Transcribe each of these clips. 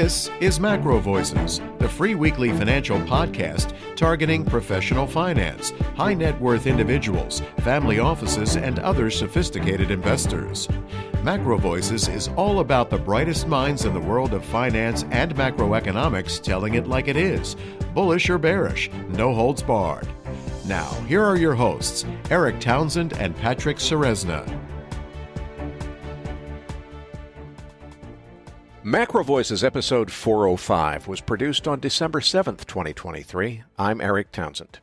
This is Macro Voices, the free weekly financial podcast targeting professional finance, high net worth individuals, family offices, and other sophisticated investors. Macro Voices is all about the brightest minds in the world of finance and macroeconomics telling it like it is bullish or bearish, no holds barred. Now, here are your hosts, Erik Townsend and Patrick Ceresna. Macro Voices episode 405 was produced on December 7th, 2023. I'm Erik Townsend.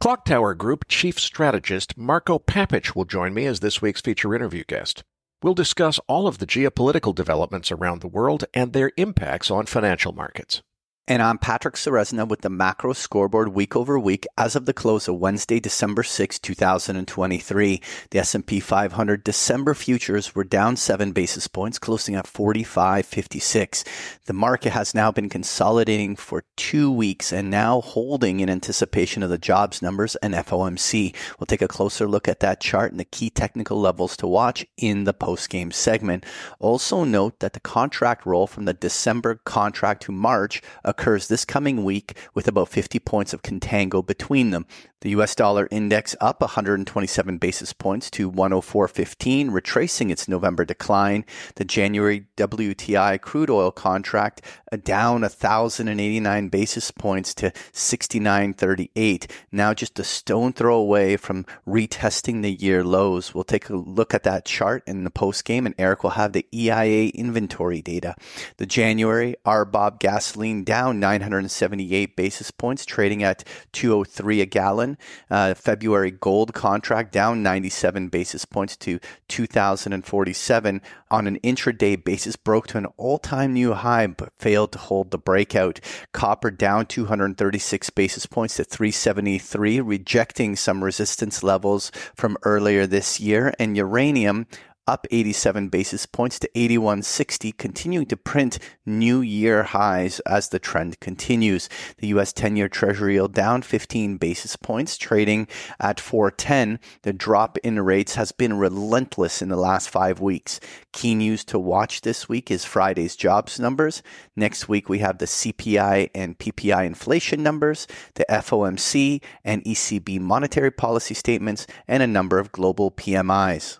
Clocktower Group Chief Strategist Marko Papic will join me as this week's feature interview guest. We'll discuss all of the geopolitical developments around the world and their impacts on financial markets. And I'm Patrick Ceresna with the Macro Scoreboard week over week as of the close of Wednesday, December 6, 2023. The S&P 500 December futures were down 7 basis points, closing at 45.56. The market has now been consolidating for 2 weeks and now holding in anticipation of the jobs numbers and FOMC. We'll take a closer look at that chart and the key technical levels to watch in the post-game segment. Also note that the contract roll from the December contract to March occurs this coming week with about 50 points of contango between them. The US dollar index up 127 basis points to 104.15, retracing its November decline. The January WTI crude oil contract uh, down 1,089 basis points to 69.38. Now just a stone throw away from retesting the year lows. We'll take a look at that chart in the post game, and Erik will have the EIA inventory data. The January RBOB gasoline down 978 basis points, trading at 203 a gallon. Uh, February gold contract down 97 basis points to 2,047 on an intraday basis, broke to an all time new high, but failed to hold the breakout. Copper down 236 basis points to 373, rejecting some resistance levels from earlier this year. And uranium up 87 basis points to 8160, continuing to print new year highs as the trend continues. The US 10 year treasury yield down 15 basis points, trading at 410. The drop in rates has been relentless in the last five weeks. Key news to watch this week is Friday's jobs numbers. Next week, we have the CPI and PPI inflation numbers, the FOMC and ECB monetary policy statements, and a number of global PMIs.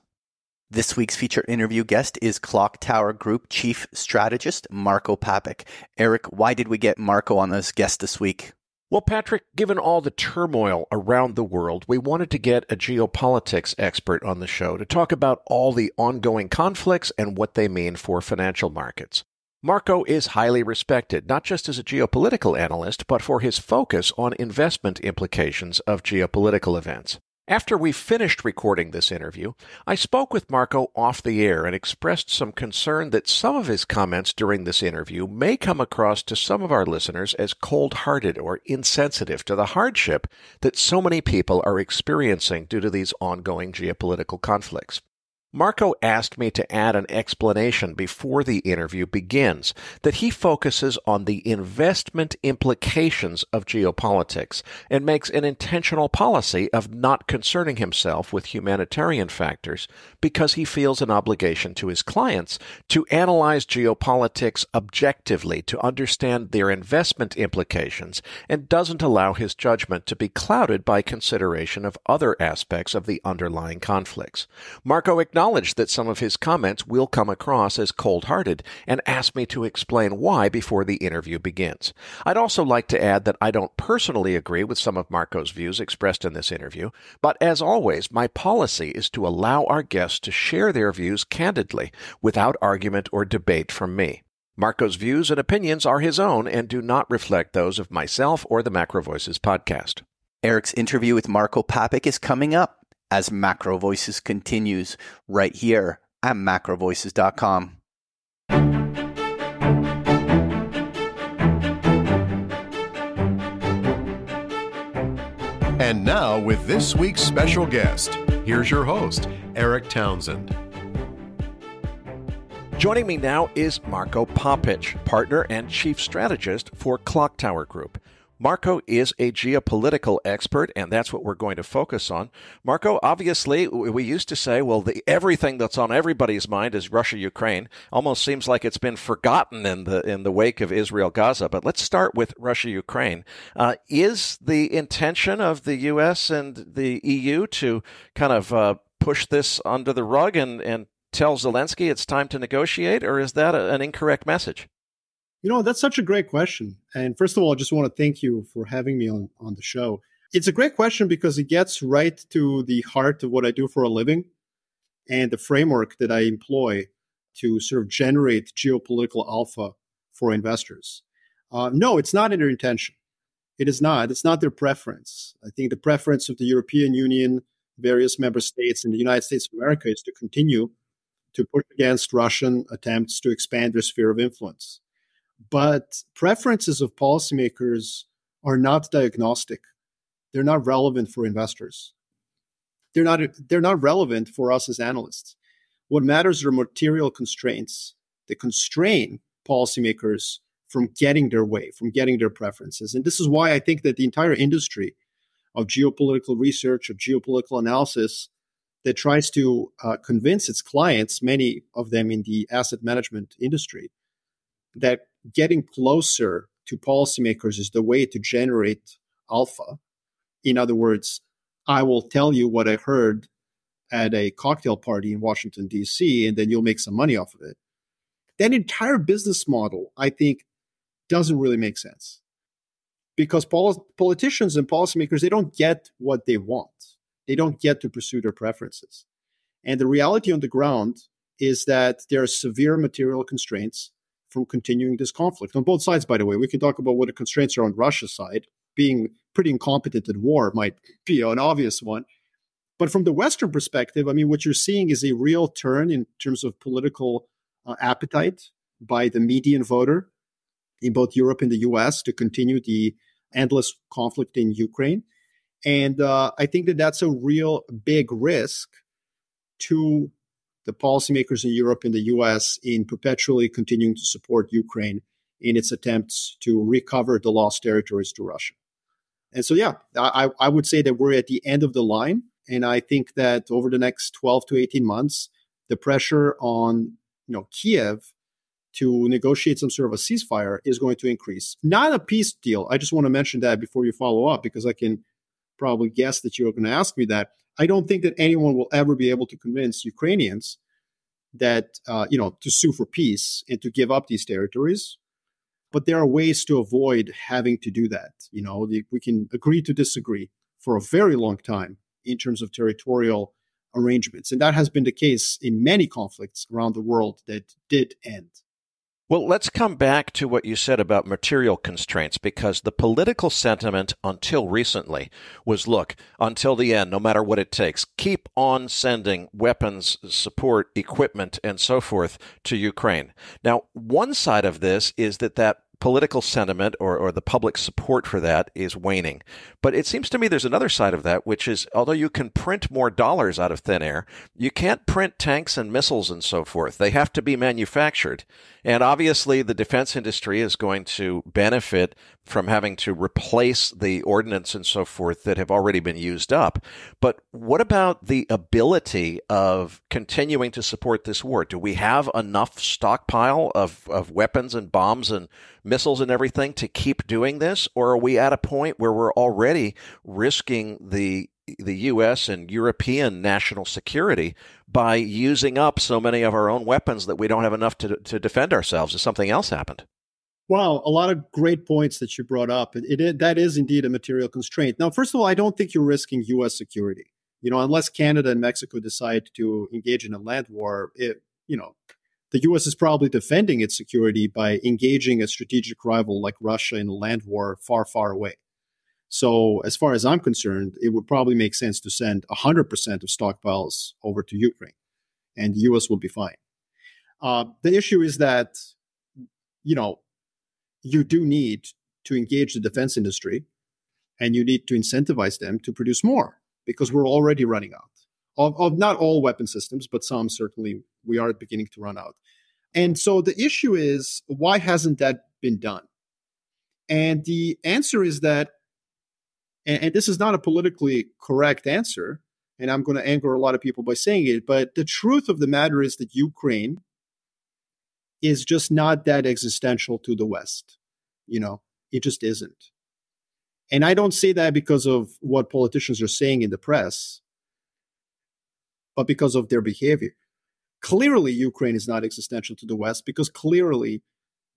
This week's feature interview guest is Clocktower Group Chief Strategist Marko Papic. Erik, why did we get Marko on as guest this week? Well, Patrick, given all the turmoil around the world, we wanted to get a geopolitics expert on the show to talk about all the ongoing conflicts and what they mean for financial markets. Marko is highly respected, not just as a geopolitical analyst, but for his focus on investment implications of geopolitical events. After we finished recording this interview, I spoke with Marko off the air and expressed some concern that some of his comments during this interview may come across to some of our listeners as cold hearted or insensitive to the hardship that so many people are experiencing due to these ongoing geopolitical conflicts. Marko asked me to add an explanation before the interview begins that he focuses on the investment implications of geopolitics and makes an intentional policy of not concerning himself with humanitarian factors because he feels an obligation to his clients to analyze geopolitics objectively to understand their investment implications and doesn't allow his judgment to be clouded by consideration of other aspects of the underlying conflicts. Marko acknowledged acknowledged that some of his comments will come across as cold hearted and asked me to explain why before the interview begins. I'd also like to add that I don't personally agree with some of Marko's views expressed in this interview, but as always, my policy is to allow our guests to share their views candidly without argument or debate from me. Marko's views and opinions are his own and do not reflect those of myself or the Macro Voices podcast. Erik's interview with Marko Papic is coming up as Macro Voices continues right here at macrovoices.com. And now, with this week's special guest, here's your host, Erik Townsend. Joining me now is Marko Papic, partner and chief strategist for Clocktower Group. Marko is a geopolitical expert, and that's what we're going to focus on. Marko, obviously, we used to say, well, the, everything that's on everybody's mind is Russia Ukraine. Almost seems like it's been forgotten in the in the wake of Israel Gaza. But let's start with Russia Ukraine. Uh, is the intention of the U.S. and the EU to kind of uh, push this under the rug and, and tell Zelensky it's time to negotiate, or is that a, an incorrect message? You know, that's such a great question. And first of all, I just want to thank you for having me on, on the show. It's a great question because it gets right to the heart of what I do for a living and the framework that I employ to sort of generate geopolitical alpha for investors. Uh, no, it's not in their intention. It is not. It's not their preference. I think the preference of the European Union, various member states, and the United States of America is to continue to push against Russian attempts to expand their sphere of influence. But preferences of policymakers are not diagnostic. They're not relevant for investors. They're not, they're not relevant for us as analysts. What matters are material constraints that constrain policymakers from getting their way, from getting their preferences. And this is why I think that the entire industry of geopolitical research, of geopolitical analysis, that tries to uh, convince its clients, many of them in the asset management industry, that getting closer to policymakers is the way to generate alpha. In other words, I will tell you what I heard at a cocktail party in Washington, D.C., and then you'll make some money off of it. That entire business model, I think, doesn't really make sense because pol- politicians and policymakers, they don't get what they want. They don't get to pursue their preferences. And the reality on the ground is that there are severe material constraints from continuing this conflict on both sides, by the way. We can talk about what the constraints are on Russia's side. Being pretty incompetent at war might be an obvious one. But from the Western perspective, I mean, what you're seeing is a real turn in terms of political uh, appetite by the median voter in both Europe and the US to continue the endless conflict in Ukraine. And uh, I think that that's a real big risk to the policymakers in Europe and the US in perpetually continuing to support Ukraine in its attempts to recover the lost territories to Russia. And so, yeah, I, I would say that we're at the end of the line. And I think that over the next 12 to 18 months, the pressure on you know Kiev to negotiate some sort of a ceasefire is going to increase. Not a peace deal. I just want to mention that before you follow up because I can probably guess that you're going to ask me that. I don't think that anyone will ever be able to convince Ukrainians that uh, you know to sue for peace and to give up these territories. But there are ways to avoid having to do that. You know, we can agree to disagree for a very long time in terms of territorial arrangements, and that has been the case in many conflicts around the world that did end. Well, let's come back to what you said about material constraints because the political sentiment until recently was look, until the end, no matter what it takes, keep on sending weapons, support, equipment, and so forth to Ukraine. Now, one side of this is that that political sentiment or, or the public support for that is waning. But it seems to me there's another side of that, which is although you can print more dollars out of thin air, you can't print tanks and missiles and so forth. They have to be manufactured. And obviously, the defense industry is going to benefit from having to replace the ordnance and so forth that have already been used up. But what about the ability of continuing to support this war? Do we have enough stockpile of, of weapons and bombs and missiles and everything to keep doing this? Or are we at a point where we're already risking the the U.S. and European national security by using up so many of our own weapons that we don't have enough to, to defend ourselves if something else happened. Wow, a lot of great points that you brought up. It, it, that is indeed a material constraint. Now, first of all, I don't think you're risking U.S. security. You know, unless Canada and Mexico decide to engage in a land war, it, you know, the U.S. is probably defending its security by engaging a strategic rival like Russia in a land war far, far away. So, as far as I'm concerned, it would probably make sense to send 100% of stockpiles over to Ukraine, and the US will be fine. Uh, the issue is that, you know, you do need to engage the defense industry and you need to incentivize them to produce more because we're already running out of, of not all weapon systems, but some certainly we are beginning to run out. And so the issue is why hasn't that been done? And the answer is that, and, and this is not a politically correct answer, and I'm going to anger a lot of people by saying it, but the truth of the matter is that Ukraine is just not that existential to the West. You know, it just isn't. And I don't say that because of what politicians are saying in the press, but because of their behavior. Clearly, Ukraine is not existential to the West because clearly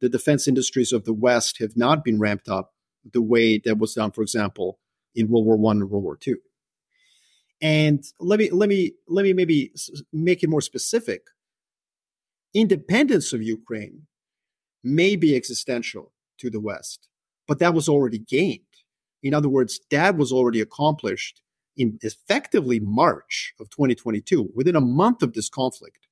the defense industries of the West have not been ramped up the way that was done, for example, in World War One and World War Two. And let me let me let me maybe make it more specific. Independence of Ukraine may be existential to the West, but that was already gained. In other words, that was already accomplished in effectively March of 2022. Within a month of this conflict,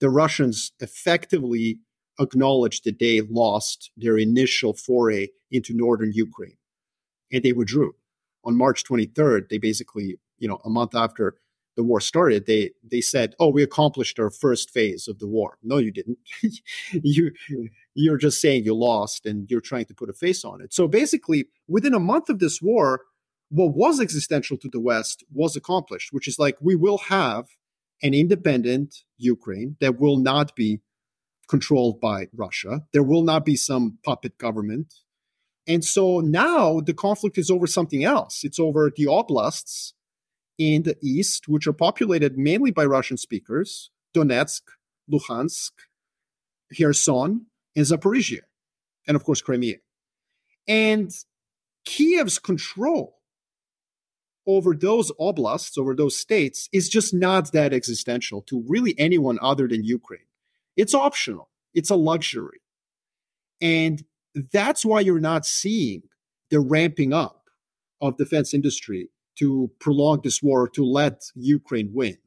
the Russians effectively acknowledged that they lost their initial foray into northern Ukraine and they withdrew. On March 23rd, they basically, you know, a month after the war started, they they said, "Oh, we accomplished our first phase of the war." No, you didn't. you you're just saying you lost and you're trying to put a face on it. So basically, within a month of this war, what was existential to the West was accomplished, which is like we will have an independent Ukraine that will not be controlled by Russia. There will not be some puppet government. And so now the conflict is over something else. It's over the oblasts in the east, which are populated mainly by Russian speakers Donetsk, Luhansk, Kherson, and Zaporizhia, and of course, Crimea. And Kiev's control over those oblasts, over those states, is just not that existential to really anyone other than Ukraine. It's optional, it's a luxury. And that's why you're not seeing the ramping up of defense industry to prolong this war to let Ukraine win,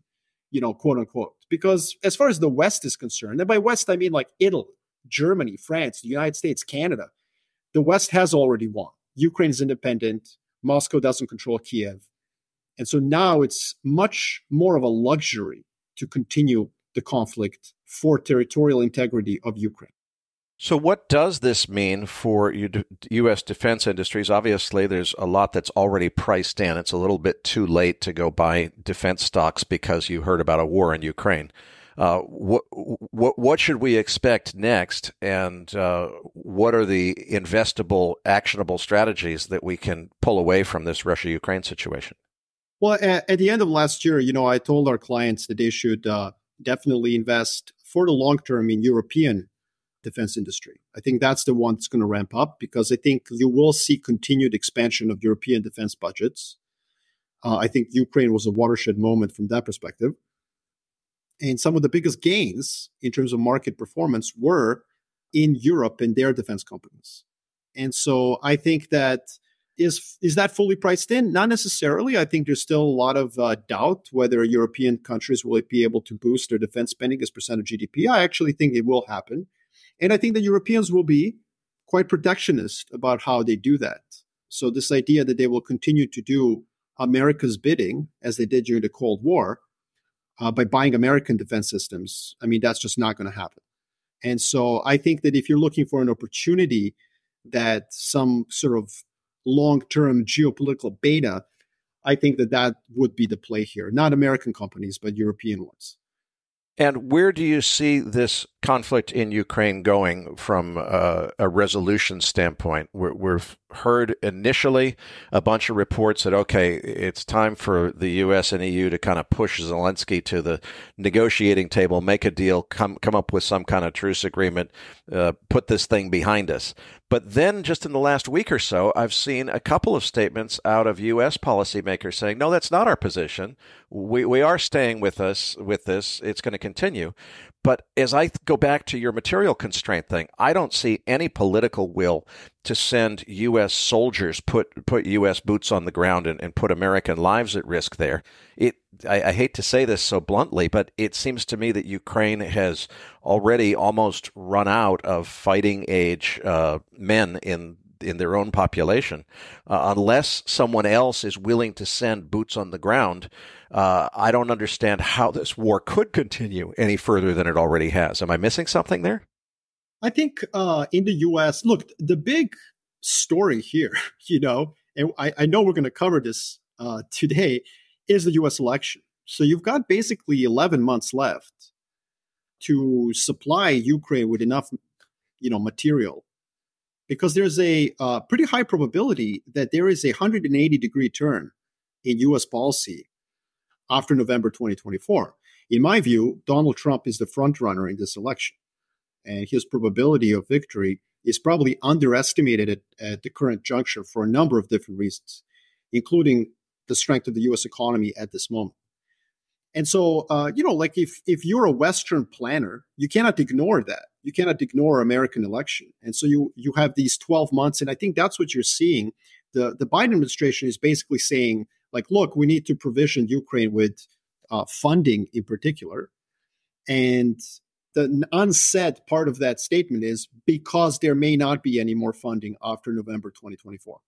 you know, quote unquote. Because as far as the West is concerned, and by West I mean like Italy, Germany, France, the United States, Canada, the West has already won. Ukraine is independent. Moscow doesn't control Kiev. And so now it's much more of a luxury to continue the conflict for territorial integrity of Ukraine. So, what does this mean for U.S. defense industries? Obviously, there's a lot that's already priced in. It's a little bit too late to go buy defense stocks because you heard about a war in Ukraine. Uh, what, what, what should we expect next, and uh, what are the investable, actionable strategies that we can pull away from this Russia-Ukraine situation? Well, at, at, the end of last year, you know, I told our clients that they should uh, definitely invest for the long term in European defense industry. I think that's the one that's going to ramp up because I think you will see continued expansion of European defense budgets. Uh, I think Ukraine was a watershed moment from that perspective. And some of the biggest gains in terms of market performance were in Europe and their defense companies. And so I think that is is that fully priced in? Not necessarily. I think there's still a lot of uh, doubt whether European countries will be able to boost their defense spending as percent of GDP. I actually think it will happen. And I think the Europeans will be quite protectionist about how they do that. So, this idea that they will continue to do America's bidding, as they did during the Cold War, uh, by buying American defense systems, I mean, that's just not going to happen. And so, I think that if you're looking for an opportunity that some sort of long term geopolitical beta, I think that that would be the play here. Not American companies, but European ones. And where do you see this conflict in Ukraine going from uh, a resolution standpoint? we have heard initially a bunch of reports that, okay, it's time for the U.S. and EU to kind of push Zelensky to the negotiating table, make a deal, come, come up with some kind of truce agreement, uh, put this thing behind us. But then, just in the last week or so, I've seen a couple of statements out of U.S. policymakers saying, "No, that's not our position. We we are staying with us with this. It's going to continue." But as I go back to your material constraint thing, I don't see any political will to send U.S. soldiers, put put U.S. boots on the ground, and, and put American lives at risk there. It I, I, hate to say this so bluntly, but it seems to me that Ukraine has already almost run out of fighting age uh, men in in their own population. Uh, unless someone else is willing to send boots on the ground, uh, I don't understand how this war could continue any further than it already has. Am I missing something there? I think uh, in the U.S., look, the big story here, you know, and I, I know we're going to cover this uh, today, is the US election. So you've got basically 11 months left to supply Ukraine with enough, you know, material because there's a uh, pretty high probability that there is a 180 degree turn in US policy after November 2024. In my view, Donald Trump is the front runner in this election, and his probability of victory is probably underestimated at, at the current juncture for a number of different reasons, including the strength of the US economy at this moment. And so, uh, you know, like if if you're a Western planner, you cannot ignore that. You cannot ignore American election. And so you you have these 12 months, and I think that's what you're seeing. The the Biden administration is basically saying, like, look, we need to provision Ukraine with uh, funding in particular, and the unsaid part of that statement is because there may not be any more funding after November 2024.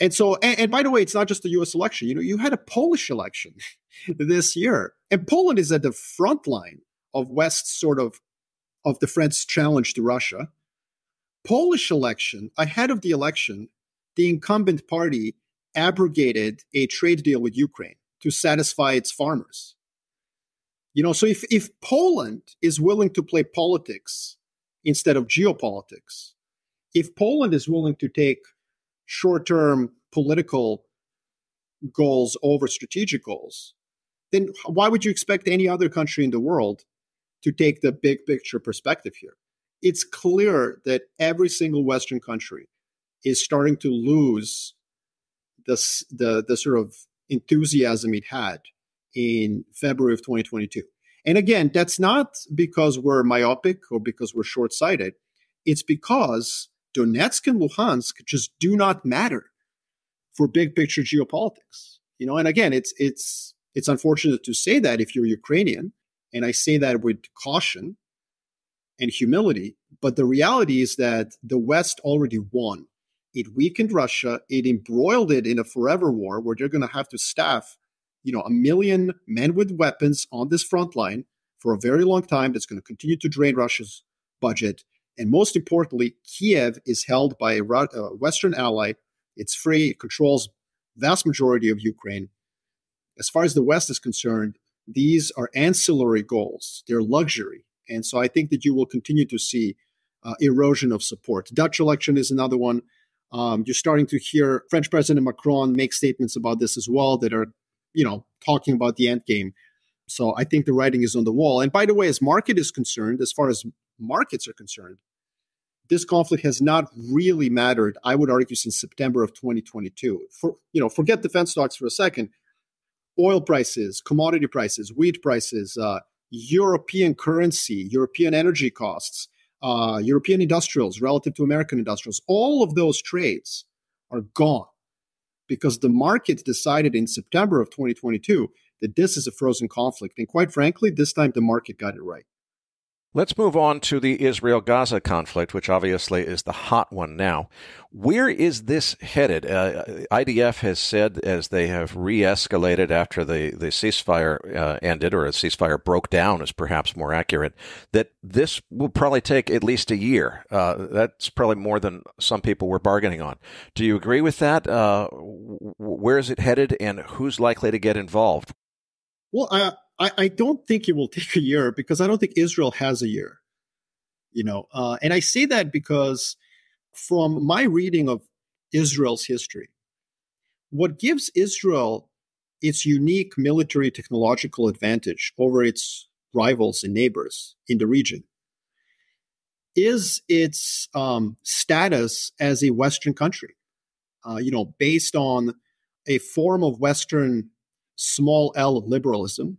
And so, and, and, by the way, it's not just the U.S. election. You know, you had a Polish election this year, and Poland is at the front line of West's sort of of the French challenge to Russia. Polish election ahead of the election, the incumbent party abrogated a trade deal with Ukraine to satisfy its farmers. You know, so if if Poland is willing to play politics instead of geopolitics, if Poland is willing to take short term political goals over strategic goals, then why would you expect any other country in the world to take the big picture perspective here? It's clear that every single Western country is starting to lose the, the, the sort of enthusiasm it had in February of 2022. And again, that's not because we're myopic or because we're short sighted. It's because Donetsk and Luhansk just do not matter for big picture geopolitics. You know, and again, it's it's it's unfortunate to say that if you're Ukrainian, and I say that with caution and humility, but the reality is that the West already won. It weakened Russia, it embroiled it in a forever war where they're going to have to staff, you know, a million men with weapons on this front line for a very long time that's going to continue to drain Russia's budget and most importantly, Kiev is held by a, Western ally. It's free. It controls vast majority of Ukraine. As far as the West is concerned, these are ancillary goals. They're luxury. And so I think that you will continue to see uh, erosion of support. Dutch election is another one. Um, you're starting to hear French President Macron make statements about this as well that are, you know, talking about the end game. So I think the writing is on the wall. And by the way, as market is concerned, as far as markets are concerned, this conflict has not really mattered, I would argue, since September of 2022. For you know, forget defense stocks for a second. Oil prices, commodity prices, wheat prices, uh, European currency, European energy costs, uh, European industrials relative to American industrials, all of those trades are gone because the market decided in September of 2022 that this is a frozen conflict. And quite frankly, this time the market got it right. Let's move on to the Israel Gaza conflict, which obviously is the hot one now. Where is this headed? Uh, IDF has said, as they have re escalated after the, the ceasefire uh, ended, or a ceasefire broke down, is perhaps more accurate, that this will probably take at least a year. Uh, that's probably more than some people were bargaining on. Do you agree with that? Uh, where is it headed, and who's likely to get involved? Well, I, I, I don't think it will take a year because I don't think Israel has a year. You know, uh, and I say that because from my reading of Israel's history, what gives Israel its unique military technological advantage over its rivals and neighbors in the region is its um, status as a Western country. Uh, you know, based on a form of Western small L liberalism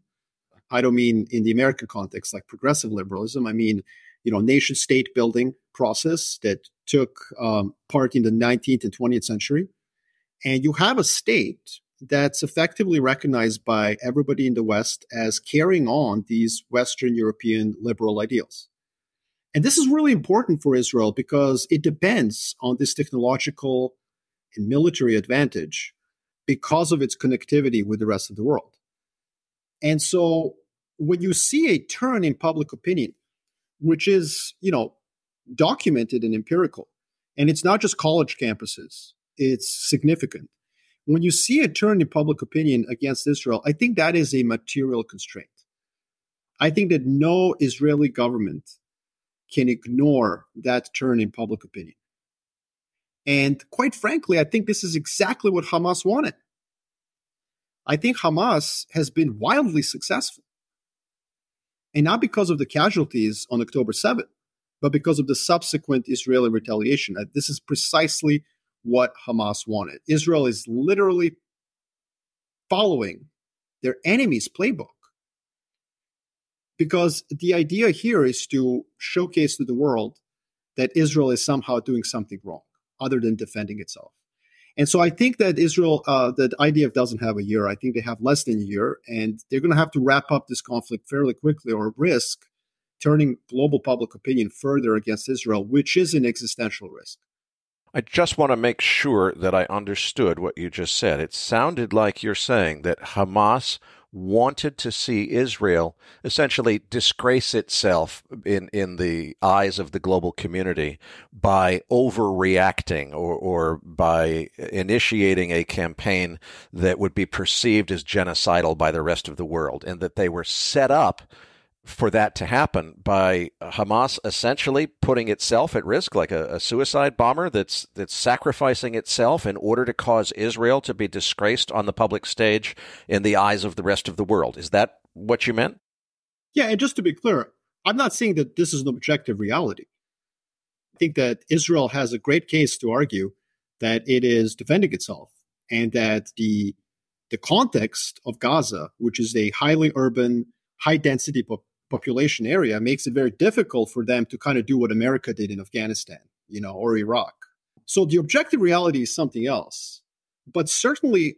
I don't mean in the American context like progressive liberalism. I mean, you know, nation state building process that took um, part in the 19th and 20th century. And you have a state that's effectively recognized by everybody in the West as carrying on these Western European liberal ideals. And this is really important for Israel because it depends on this technological and military advantage because of its connectivity with the rest of the world. And so when you see a turn in public opinion, which is, you know, documented and empirical, And it's not just college campuses, it's significant. When you see a turn in public opinion against Israel, I think that is a material constraint. I think that no Israeli government can ignore that turn in public opinion. And quite frankly, I think this is exactly what Hamas wanted. I think Hamas has been wildly successful. And not because of the casualties on October 7th, but because of the subsequent Israeli retaliation. Uh, this is precisely what Hamas wanted. Israel is literally following their enemy's playbook. Because the idea here is to showcase to the world that Israel is somehow doing something wrong other than defending itself. And so I think that Israel, uh, that IDF doesn't have a year. I think they have less than a year, and they're going to have to wrap up this conflict fairly quickly or risk turning global public opinion further against Israel, which is an existential risk. I just want to make sure that I understood what you just said. It sounded like you're saying that Hamas wanted to see Israel essentially disgrace itself in, in the eyes of the global community by overreacting or, or by initiating a campaign that would be perceived as genocidal by the rest of the world, and that they were set up for that to happen by Hamas essentially putting itself at risk, like a, a, suicide bomber that's that's sacrificing itself in order to cause Israel to be disgraced on the public stage in the eyes of the rest of the world. Is that what you meant? Yeah, and just to be clear, I'm not saying that this is an objective reality. I think that Israel has a great case to argue that it is defending itself and that the the context of Gaza, which is a highly urban, high density population area makes it very difficult for them to kind of do what America did in Afghanistan, you know, or Iraq. So the objective reality is something else. But certainly,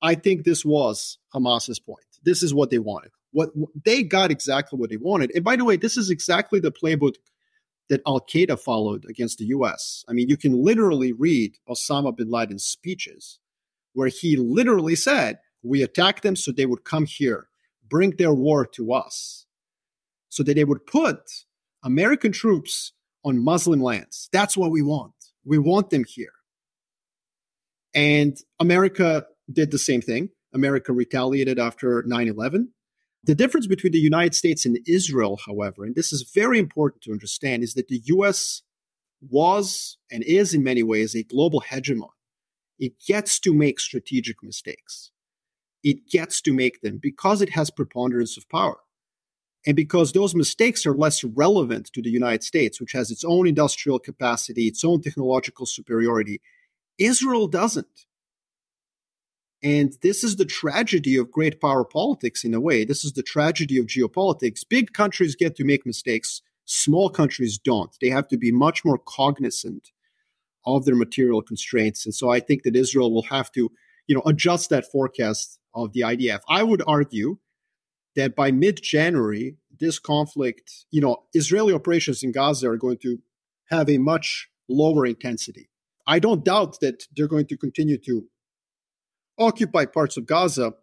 I think this was Hamas's point. This is what they wanted. What they got exactly what they wanted. And by the way, this is exactly the playbook that Al Qaeda followed against the US. I mean, you can literally read Osama bin Laden's speeches where he literally said, We attack them so they would come here, bring their war to us so that they would put American troops on Muslim lands. That's what we want. We want them here. And America did the same thing. America retaliated after 9 11. The difference between the United States and Israel, however, and this is very important to understand, is that the US was and is in many ways a global hegemon. It gets to make strategic mistakes. It gets to make them because it has preponderance of power. And because those mistakes are less relevant to the United States, which has its own industrial capacity, its own technological superiority, Israel doesn't. And this is the tragedy of great power politics in a way. This is the tragedy of geopolitics. Big countries get to make mistakes, small countries don't. They have to be much more cognizant of their material constraints. And so I think that Israel will have to, you know, adjust that forecast of the IDF. I would argue that by mid January, this conflict, you know, Israeli operations in Gaza are going to have a much lower intensity. I don't doubt that they're going to continue to occupy parts of Gaza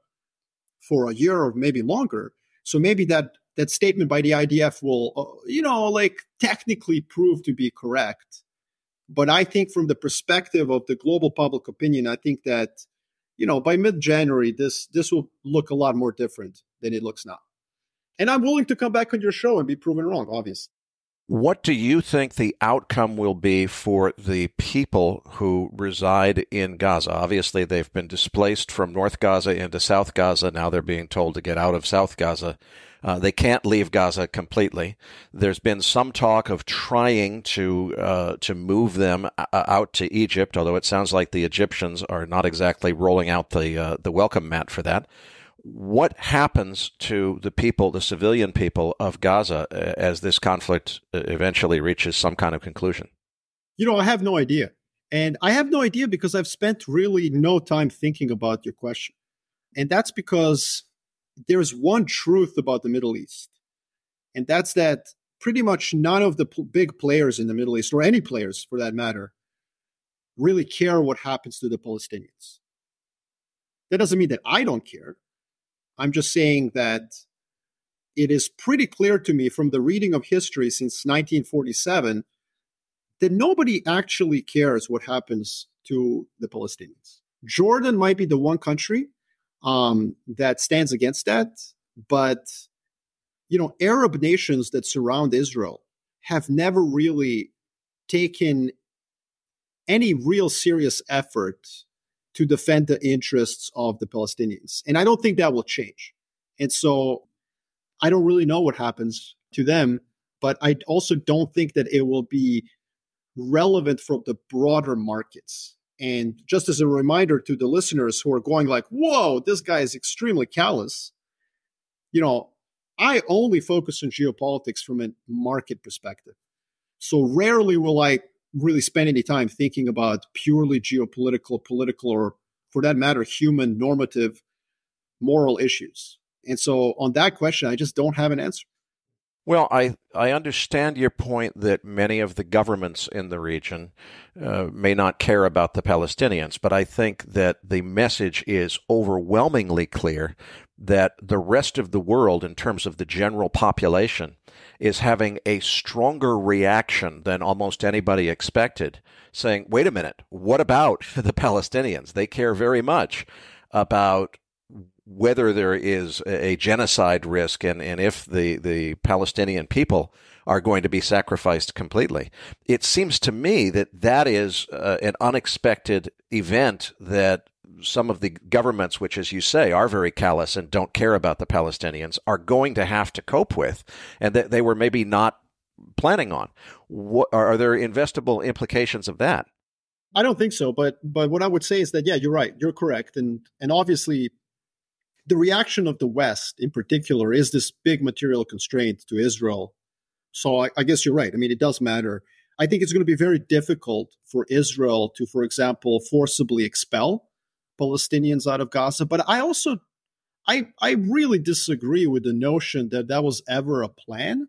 for a year or maybe longer. So maybe that that statement by the IDF will, uh, you know, like technically prove to be correct. But I think from the perspective of the global public opinion, I think that you know, by mid January, this this will look a lot more different than it looks now. And I'm willing to come back on your show and be proven wrong, obviously. What do you think the outcome will be for the people who reside in Gaza? Obviously, they've been displaced from North Gaza into South Gaza. Now they're being told to get out of South Gaza. Uh, they can't leave Gaza completely. There's been some talk of trying to uh, to move them uh, out to Egypt, although it sounds like the Egyptians are not exactly rolling out the uh, the welcome mat for that. What happens to the people, the civilian people of Gaza, uh, as this conflict uh, eventually reaches some kind of conclusion? You know, I have no idea. And I have no idea because I've spent really no time thinking about your question. And that's because there's one truth about the Middle East, and that's that pretty much none of the p- big players in the Middle East, or any players for that matter, really care what happens to the Palestinians. That doesn't mean that I don't care. I'm just saying that it is pretty clear to me from the reading of history since 1947 that nobody actually cares what happens to the Palestinians. Jordan might be the one country um, that stands against that, but you know, Arab nations that surround Israel have never really taken any real serious effort to defend the interests of the Palestinians. And I don't think that will change. And so I don't really know what happens to them, but I also don't think that it will be relevant for the broader markets. And just as a reminder to the listeners who are going like, whoa, this guy is extremely callous, you know, I only focus on geopolitics from a market perspective. So rarely will I really spend any time thinking about purely geopolitical, political, or for that matter, human normative moral issues. And so on that question, I just don't have an answer. Well, I, I understand your point that many of the governments in the region uh, may not care about the Palestinians, but I think that the message is overwhelmingly clear that the rest of the world, in terms of the general population, is having a stronger reaction than almost anybody expected, saying, wait a minute, what about the Palestinians? They care very much about whether there is a genocide risk and, and if the, the Palestinian people are going to be sacrificed completely. It seems to me that that is uh, an unexpected event that some of the governments, which, as you say, are very callous and don't care about the Palestinians, are going to have to cope with, and that they were maybe not planning on. What, are there investable implications of that? I don't think so, but but what I would say is that yeah, you're right, you're correct, and and obviously the reaction of the West in particular is this big material constraint to Israel. So I, I, guess you're right. I mean, it does matter. I think it's going to be very difficult for Israel to, for example, forcibly expel Palestinians out of Gaza. But I also, I, I really disagree with the notion that that was ever a plan.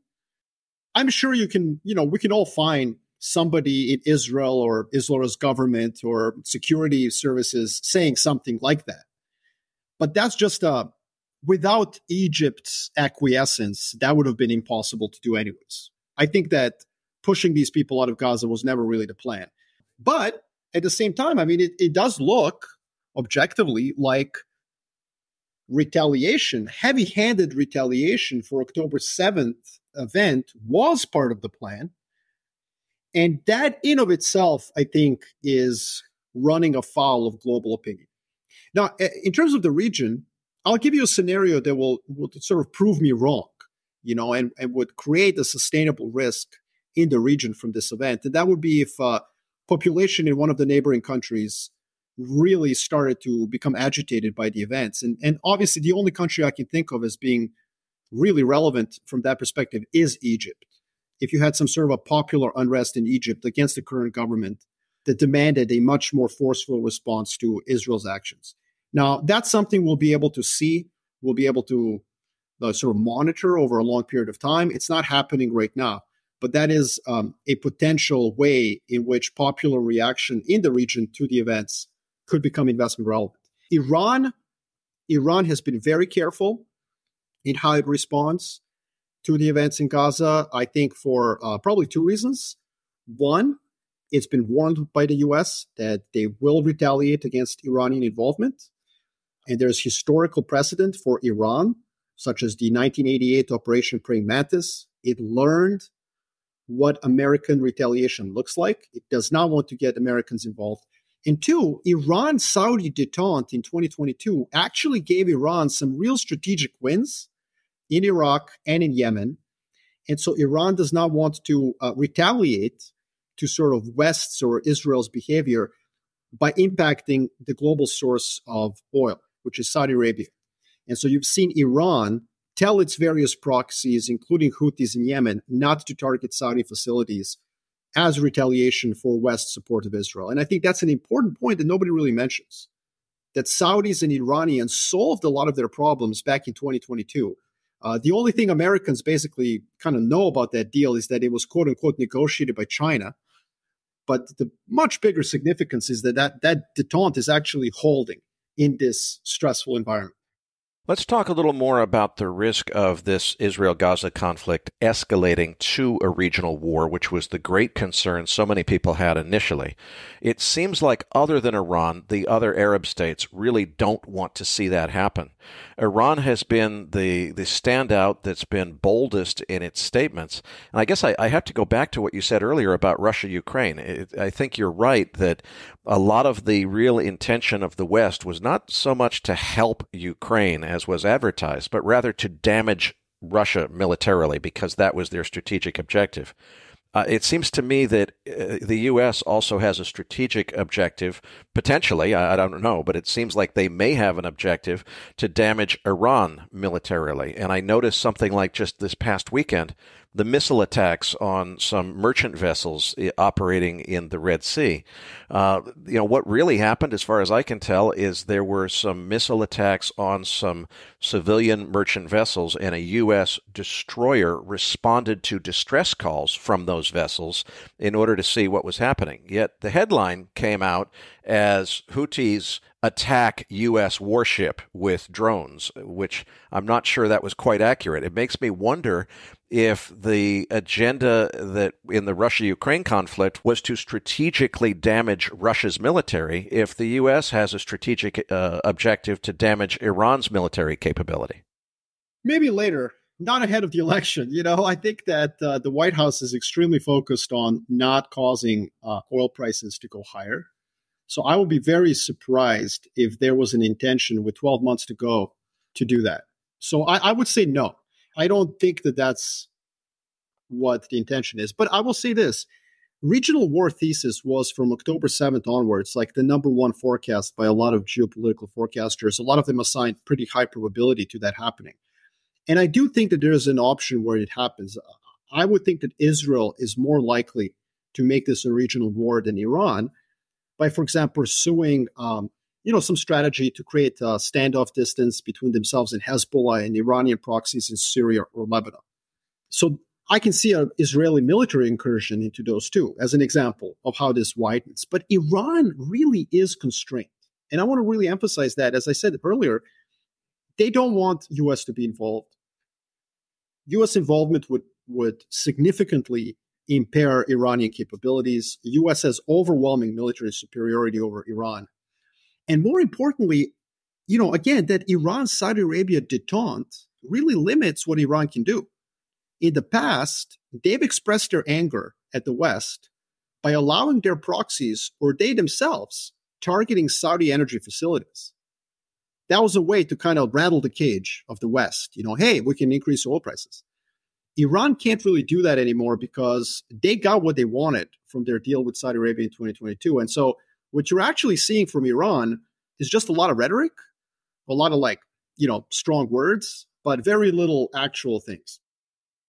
I'm sure you can, you know, we can all find somebody in Israel or Israel's government or security services saying something like that. But that's just a uh, without Egypt's acquiescence, that would have been impossible to do anyways. I think that pushing these people out of Gaza was never really the plan. But at the same time, I mean, it, it does look objectively like retaliation, heavy handed retaliation for October 7th event was part of the plan. And that in of itself, I think, is running afoul of global opinion. Now, in terms of the region, I'll give you a scenario that will, will sort of prove me wrong, you know, and, and would create a sustainable risk in the region from this event. And that would be if uh, population in one of the neighboring countries really started to become agitated by the events. And, and obviously, the only country I can think of as being really relevant from that perspective is Egypt. If you had some sort of a popular unrest in Egypt against the current government that demanded a much more forceful response to Israel's actions. Now, that's something we'll be able to see, we'll be able to uh, sort of monitor over a long period of time. It's not happening right now, but that is um, a potential way in which popular reaction in the region to the events could become investment relevant. Iran, Iran has been very careful in how it responds to the events in Gaza. I think for uh, probably two reasons. One, it's been warned by the US that they will retaliate against Iranian involvement. And there's historical precedent for Iran, such as the 1988 Operation Praying Mantis. It learned what American retaliation looks like. It does not want to get Americans involved. And two, Iran Saudi detente in 2022 actually gave Iran some real strategic wins in Iraq and in Yemen. And so Iran does not want to uh, retaliate to sort of West's or Israel's behavior by impacting the global source of oil which is Saudi Arabia. And so you've seen Iran tell its various proxies, including Houthis in Yemen, not to target Saudi facilities as retaliation for West support of Israel. And I think that's an important point that nobody really mentions that Saudis and Iranians solved a lot of their problems back in 2022. Uh, the only thing Americans basically kind of know about that deal is that it was quote unquote negotiated by China. But the much bigger significance is that that, that detente is actually holding in this stressful environment. Let's talk a little more about the risk of this Israel Gaza conflict escalating to a regional war, which was the great concern so many people had initially. It seems like, other than Iran, the other Arab states really don't want to see that happen. Iran has been the, the standout that's been boldest in its statements. And I guess I, I have to go back to what you said earlier about Russia Ukraine. I think you're right that a lot of the real intention of the West was not so much to help Ukraine as was advertised, but rather to damage Russia militarily because that was their strategic objective. Uh, it seems to me that uh, the U.S. also has a strategic objective, potentially, I, I, don't know, but it seems like they may have an objective to damage Iran militarily. And I noticed something like just this past weekend the missile attacks on some merchant vessels eh, operating in the Red Sea. Uh, you know, what really happened, as far as I can tell, is there were some missile attacks on some civilian merchant vessels, and a U.S. destroyer responded to distress calls from those vessels in order to see what was happening. Yet the headline came out as Houthis attack U.S. warship with drones, which I'm not sure that was quite accurate. It makes me wonder if the agenda that in the Russia Ukraine conflict was to strategically damage Russia's military, if the U.S. has a strategic uh, objective to damage Iran's military capability. Maybe later. Not ahead of the election. You know, I think that uh, the White House is extremely focused on not causing uh, oil prices to go higher so I would be very surprised if there was an intention with 12 months to go to do that. So I, I would say no. I don't think that that's what the intention is. But I will say this regional war thesis was from October 7th onwards, like the number one forecast by a lot of geopolitical forecasters. A lot of them assigned pretty high probability to that happening. And I do think that there is an option where it happens. I would think that Israel is more likely to make this a regional war than Iran by, for example, pursuing um, you know some strategy to create a standoff distance between themselves and Hezbollah and Iranian proxies in Syria or Lebanon. So I can see an Israeli military incursion into those two as an example of how this widens. But Iran really is constrained. And I want to really emphasize that, as I said earlier, they don't want US to be involved. US involvement would, would significantly impair Iranian capabilities. US has overwhelming military superiority over Iran. And more importantly, you know, again, that Iran Saudi Arabia detente really limits what Iran can do. In the past, they've expressed their anger at the West by allowing their proxies or they themselves targeting Saudi energy facilities. That was a way to kind of rattle the cage of the West. You know, hey, we can increase oil prices. Iran can't really do that anymore because they got what they wanted from their deal with Saudi Arabia in 2022. And so what you're actually seeing from Iran is just a lot of rhetoric, a lot of like, you know, strong words, but very little actual things.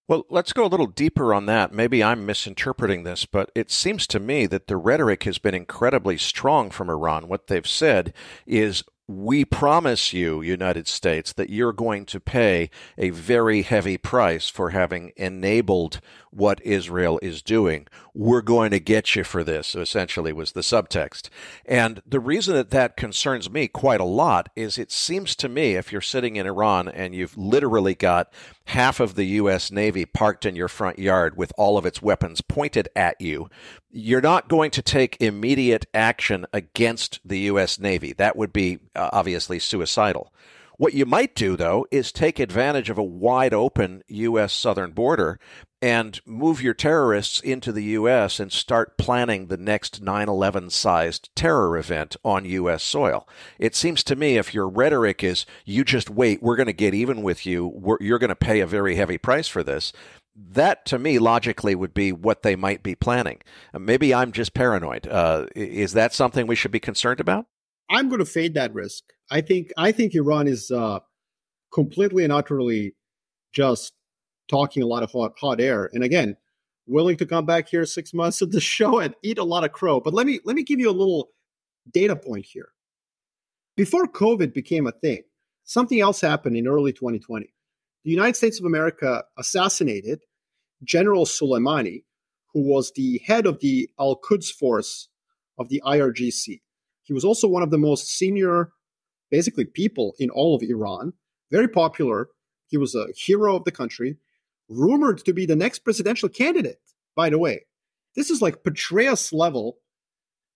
Well, let's go a little deeper on that. Maybe I'm misinterpreting this, but it seems to me that the rhetoric has been incredibly strong from Iran. What they've said is we promise you, United States, that you're going to pay a very heavy price for having enabled what Israel is doing. We're going to get you for this, essentially, was the subtext. And the reason that that concerns me quite a lot is it seems to me, if you're sitting in Iran and you've literally got half of the U.S. Navy parked in your front yard with all of its weapons pointed at you, you're not going to take immediate action against the U.S. Navy. That would be uh, obviously suicidal. What you might do, though, is take advantage of a wide open U.S. southern border and move your terrorists into the U.S. and start planning the next 9 11 sized terror event on U.S. soil. It seems to me if your rhetoric is, you just wait, we're going to get even with you, you're going to pay a very heavy price for this, that to me logically would be what they might be planning. Uh, maybe I'm just paranoid. Uh, is that something we should be concerned about? I'm going to fade that risk. I think I think Iran is uh, completely and utterly just talking a lot of hot, hot air. And again, willing to come back here six months of the show and eat a lot of crow. But let me let me give you a little data point here. Before COVID became a thing, something else happened in early 2020. The United States of America assassinated General Soleimani, who was the head of the Al Quds force of the IRGC. He was also one of the most senior, basically, people in all of Iran very popular. He was a hero of the country, rumored to be the next presidential candidate, by the way. This is like Petraeus level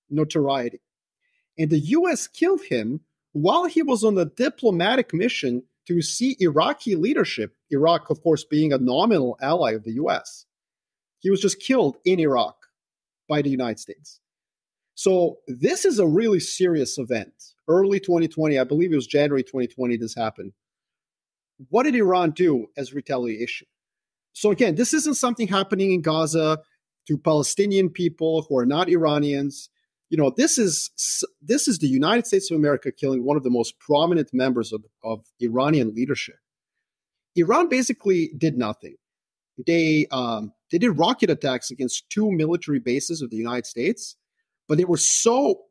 notoriety. And the US killed him while he was on a diplomatic mission to see Iraqi leadership, Iraq, of course, being a nominal ally of the US. He was just killed in Iraq by the United States. So this is a really serious event. Early 2020, I believe it was January 2020, this happened. What did Iran do as retaliation? So again, this isn't something happening in Gaza to Palestinian people who are not Iranians. You know, this is this is the United States of America killing one of the most prominent members of, of Iranian leadership. Iran basically did nothing. They um, they did rocket attacks against two military bases of the United States but they were so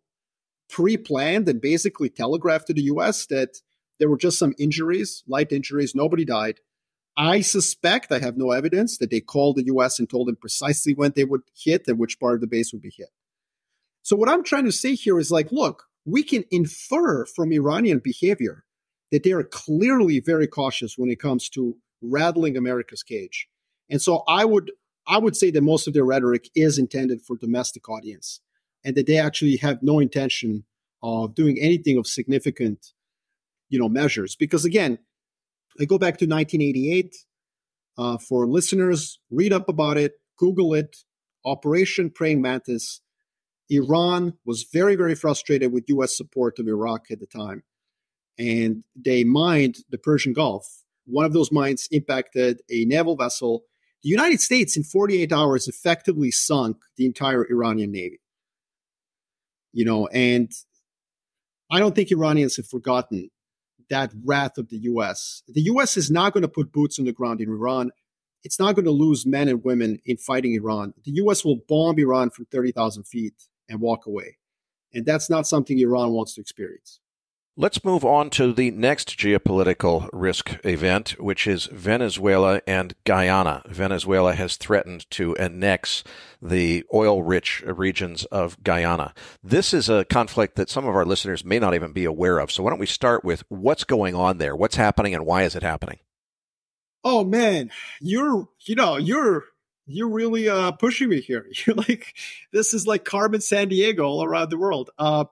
pre-planned and basically telegraphed to the US that there were just some injuries, light injuries, nobody died. I suspect, I have no evidence, that they called the US and told them precisely when they would hit and which part of the base would be hit. So, what I'm trying to say here is like, look, we can infer from Iranian behavior that they are clearly very cautious when it comes to rattling America's cage. And so I would I would say that most of their rhetoric is intended for domestic audience and that they actually have no intention of doing anything of significant, you know, measures. Because again, I go back to 1988. Uh, for listeners, read up about it, Google it. Operation Praying Mantis. Iran was very, very frustrated with U.S. support of Iraq at the time, and they mined the Persian Gulf. One of those mines impacted a naval vessel. The United States, in 48 hours, effectively sunk the entire Iranian navy you know, and I don't think Iranians have forgotten that wrath of the US. The US is not going to put boots on the ground in Iran. It's not going to lose men and women in fighting Iran. The US will bomb Iran from 30,000 feet and walk away. And that's not something Iran wants to experience. Let's move on to the next geopolitical risk event, which is Venezuela and Guyana. Venezuela has threatened to annex the oil rich regions of Guyana. This is a conflict that some of our listeners may not even be aware of. So, why don't we start with what's going on there? What's happening and why is it happening? Oh, man. You're, you know, you're you're really uh, pushing me here. You're like, this is like Carmen Sandiego all around the world. Uh,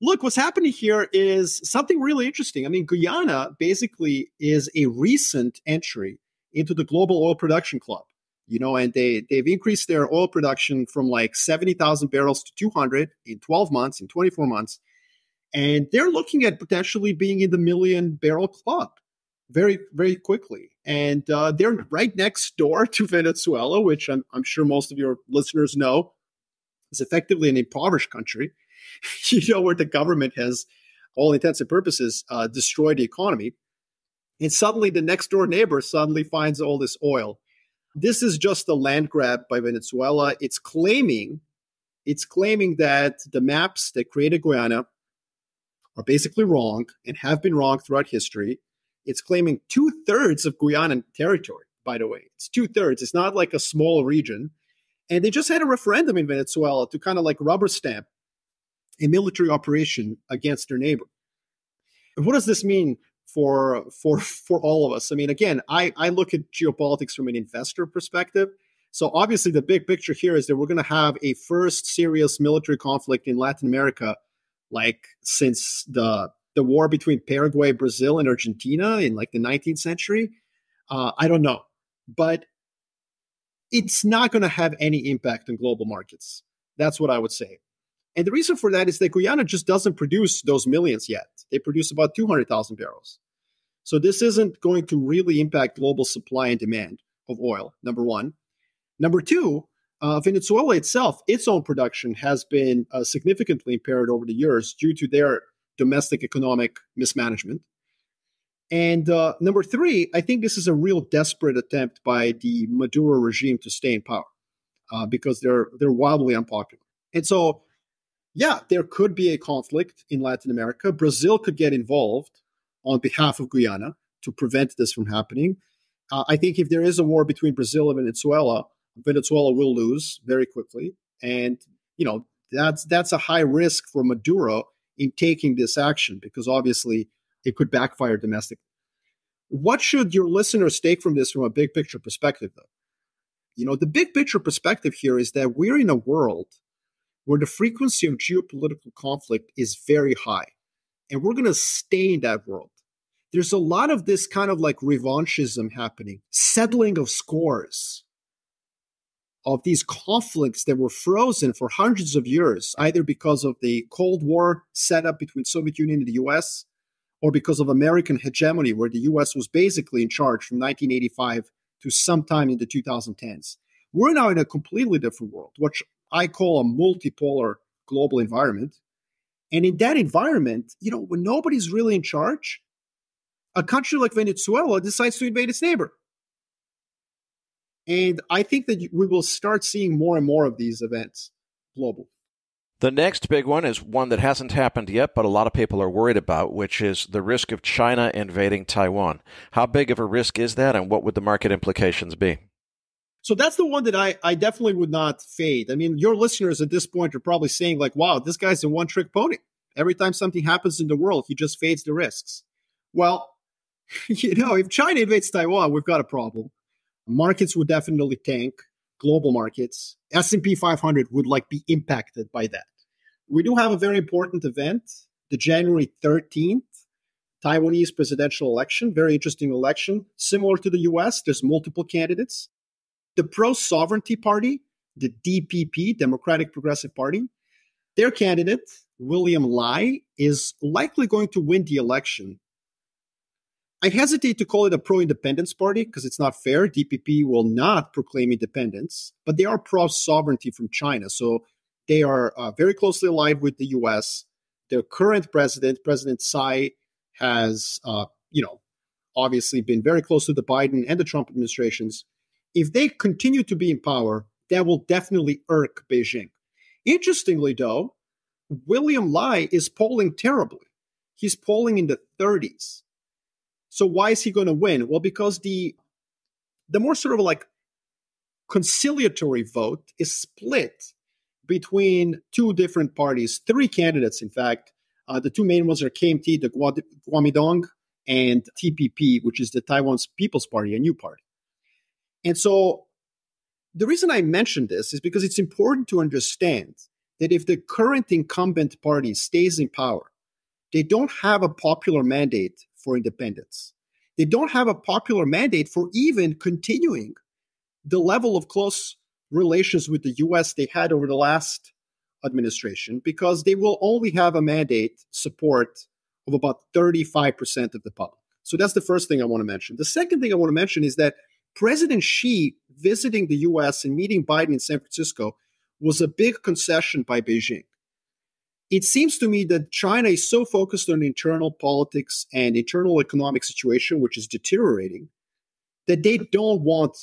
look, what's happening here is something really interesting. I mean, Guyana basically is a recent entry into the Global Oil Production Club. You know, and they they've increased their oil production from like seventy thousand barrels to two hundred in twelve months, in twenty four months, and they're looking at potentially being in the million barrel club very very quickly. And uh, they're right next door to Venezuela, which I'm, I'm sure most of your listeners know is effectively an impoverished country. you know, where the government has, all intents and purposes, uh, destroyed the economy. And suddenly the next door neighbor suddenly finds all this oil. This is just a land grab by Venezuela. It's claiming, it's claiming that the maps that created Guyana are basically wrong and have been wrong throughout history. It's claiming two thirds of Guyanan territory, by the way. It's two thirds. It's not like a small region. And they just had a referendum in Venezuela to kind of like rubber stamp a military operation against their neighbor. What does this mean for for for all of us? I mean, again, I, I look at geopolitics from an investor perspective. So obviously, the big picture here is that we're going to have a first serious military conflict in Latin America, like since the the war between Paraguay, Brazil, and Argentina in like the 19th century. Uh, I don't know, but it's not going to have any impact on global markets. That's what I would say. And the reason for that is that Guyana just doesn't produce those millions yet. They produce about 200,000 barrels. So this isn't going to really impact global supply and demand of oil, number one. Number two, uh, Venezuela itself, its own production has been uh, significantly impaired over the years due to their domestic economic mismanagement. And uh, number three, I think this is a real desperate attempt by the Maduro regime to stay in power uh, because they're they're wildly unpopular. And so yeah, there could be a conflict in Latin America. Brazil could get involved on behalf of Guyana to prevent this from happening. Uh, I think if there is a war between Brazil and Venezuela, Venezuela will lose very quickly, and you know that's that's a high risk for Maduro in taking this action because obviously it could backfire domestically. What should your listeners take from this from a big picture perspective, though? You know, the big picture perspective here is that we're in a world where the frequency of geopolitical conflict is very high. And we're going to stay in that world. There's a lot of this kind of like revanchism happening, settling of scores of these conflicts that were frozen for hundreds of years, either because of the Cold War setup between Soviet Union and the US, or because of American hegemony, where the US was basically in charge from 1985 to sometime in the 2010s. We're now in a completely different world, which I call a multipolar global environment. And in that environment, you know, when nobody's really in charge, a country like Venezuela decides to invade its neighbor. And I think that we will start seeing more and more of these events global. The next big one is one that hasn't happened yet, but a lot of people are worried about, which is the risk of China invading Taiwan. How big of a risk is that, and what would the market implications be? So that's the one that I, I definitely would not fade. I mean, your listeners at this point are probably saying, like, wow, this guy's a one trick pony. Every time something happens in the world, he just fades the risks. Well, you know, if China invades Taiwan, we've got a problem. Markets would definitely tank, global markets. S&P 500 would like be impacted by that. We do have a very important event, the January 13th Taiwanese presidential election, very interesting election, similar to the US. There's multiple candidates. The pro sovereignty party, the DPP, Democratic Progressive Party, their candidate, William Lai, is likely going to win the election. I hesitate to call it a pro independence party because it's not fair. DPP will not proclaim independence, but they are pro sovereignty from China. So they are uh, very closely aligned with the US. Their current president, President Tsai, has, uh, you know, obviously been very close to the Biden and the Trump administrations if they continue to be in power, that will definitely irk Beijing. Interestingly, though, William Lai is polling terribly. He's polling in the 30s. So why is he going to win? Well, because the the more sort of like conciliatory vote is split between two different parties, three candidates, in fact. Uh, the two main ones are KMT, the Kuomintang, and TPP, which is the Taiwan's People's Party, a new party. And so the reason I mention this is because it's important to understand that if the current incumbent party stays in power, they don't have a popular mandate for independence. They don't have a popular mandate for even continuing the level of close relations with the US they had over the last administration because they will only have a mandate support of about 35% of the public. So that's the first thing I want to mention. The second thing I want to mention is that President Xi visiting the US and meeting Biden in San Francisco was a big concession by Beijing. It seems to me that China is so focused on internal politics and internal economic situation, which is deteriorating, that they don't want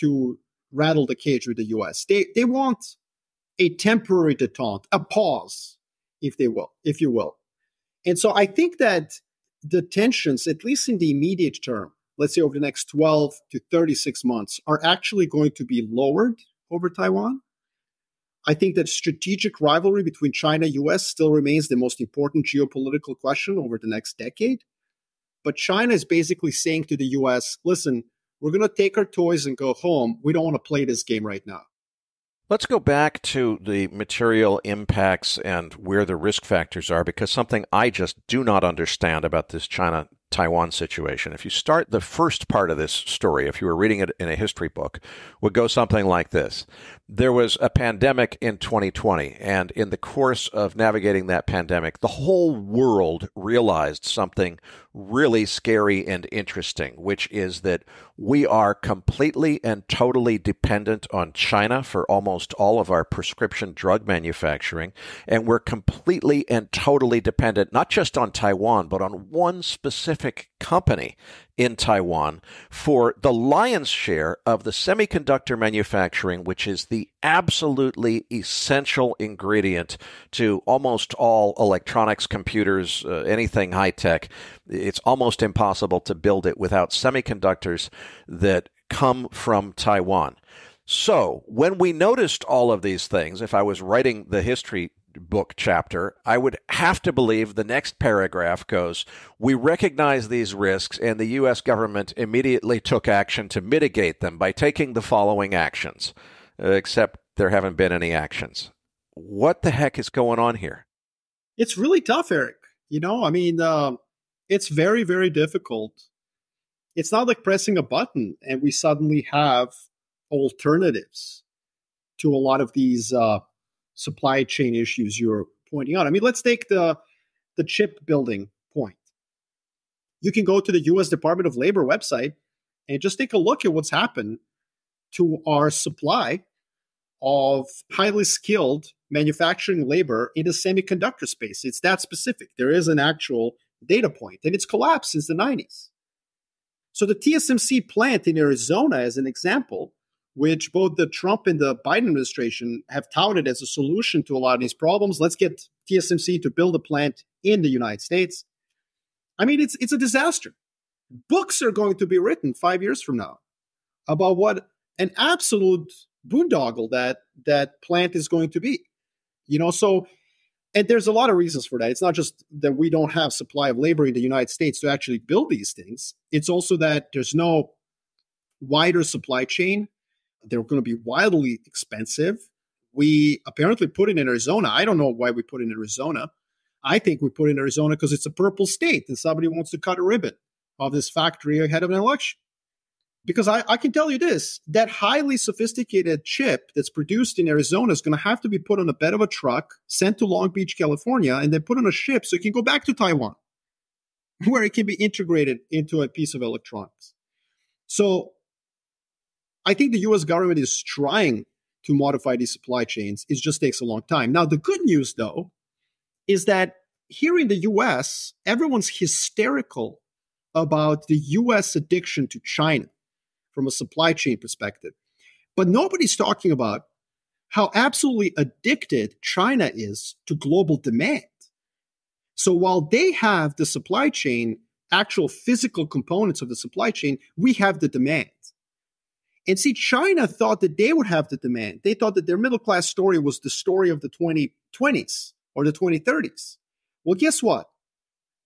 to rattle the cage with the US. They, they want a temporary detente, a pause, if they will, if you will. And so I think that the tensions, at least in the immediate term, let's say over the next 12 to 36 months, are actually going to be lowered over Taiwan. I think that strategic rivalry between China and US still remains the most important geopolitical question over the next decade. But China is basically saying to the US, listen, we're going to take our toys and go home. We don't want to play this game right now. Let's go back to the material impacts and where the risk factors are, because something I just do not understand about this China Taiwan situation. If you start the first part of this story, if you were reading it in a history book, would go something like this. There was a pandemic in 2020, and in the course of navigating that pandemic, the whole world realized something really scary and interesting, which is that we are completely and totally dependent on China for almost all of our prescription drug manufacturing, and we're completely and totally dependent not just on Taiwan, but on one specific company in Taiwan for the lion's share of the semiconductor manufacturing, which is the absolutely essential ingredient to almost all electronics, computers, uh, anything high tech. It's almost impossible to build it without semiconductors that come from Taiwan. So, when we noticed all of these things, if I was writing the history book chapter, I would have to believe the next paragraph goes We recognize these risks, and the U.S. government immediately took action to mitigate them by taking the following actions, except there haven't been any actions. What the heck is going on here? It's really tough, Erik. You know, I mean, uh, it's very, very difficult. It's not like pressing a button and we suddenly have alternatives to a lot of these uh, supply chain issues you're pointing out. I mean, let's take the the chip building point. You can go to the US Department of Labor website and just take a look at what's happened to our supply of highly skilled manufacturing labor in the semiconductor space. It's that specific. There is an actual data point, and it's collapsed since the 90s. So the TSMC plant in Arizona, as an example, which both the Trump and the Biden administration have touted as a solution to a lot of these problems. Let's get TSMC to build a plant in the United States. I mean, it's it's a disaster. Books are going to be written five years from now about what an absolute boondoggle that that plant is going to be. You know, so and there's a lot of reasons for that. It's not just that we don't have supply of labor in the United States to actually build these things. It's also that there's no wider supply chain they're going to be wildly expensive. We apparently put it in Arizona. I don't know why we put it in Arizona. I think we put it in Arizona because it's a purple state and somebody wants to cut a ribbon of this factory ahead of an election. Because I, I can tell you this that highly sophisticated chip that's produced in Arizona is going to have to be put on a bed of a truck, sent to Long Beach, California, and then put on a ship so it can go back to Taiwan, where it can be integrated into a piece of electronics. So I think the US government is trying to modify these supply chains. It just takes a long time. Now, the good news, though, is that here in the US, everyone's hysterical about the US addiction to China from a supply chain perspective. But nobody's talking about how absolutely addicted China is to global demand. So while they have the supply chain, actual physical components of the supply chain, we have the demand. And see, China thought that they would have the demand. They thought that their middle class story was the story of the 2020s or the 2030s. Well, guess what?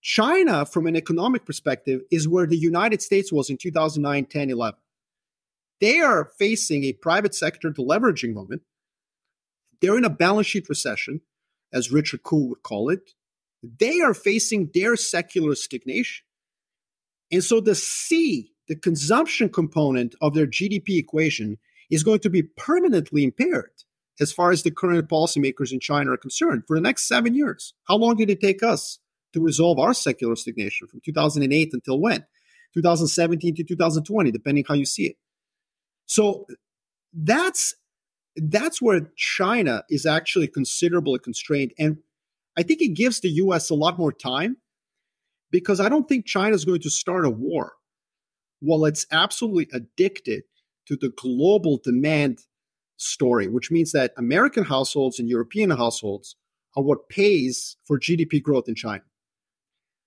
China, from an economic perspective, is where the United States was in 2009, 10, 11. They are facing a private sector deleveraging moment. They're in a balance sheet recession, as Richard Koo would call it. They are facing their secular stagnation. And so the C the consumption component of their GDP equation is going to be permanently impaired as far as the current policymakers in China are concerned for the next seven years. How long did it take us to resolve our secular stagnation from 2008 until when? 2017 to 2020, depending how you see it. So that's that's where China is actually considerably constrained. And I think it gives the US a lot more time because I don't think China is going to start a war well, it's absolutely addicted to the global demand story, which means that American households and European households are what pays for GDP growth in China.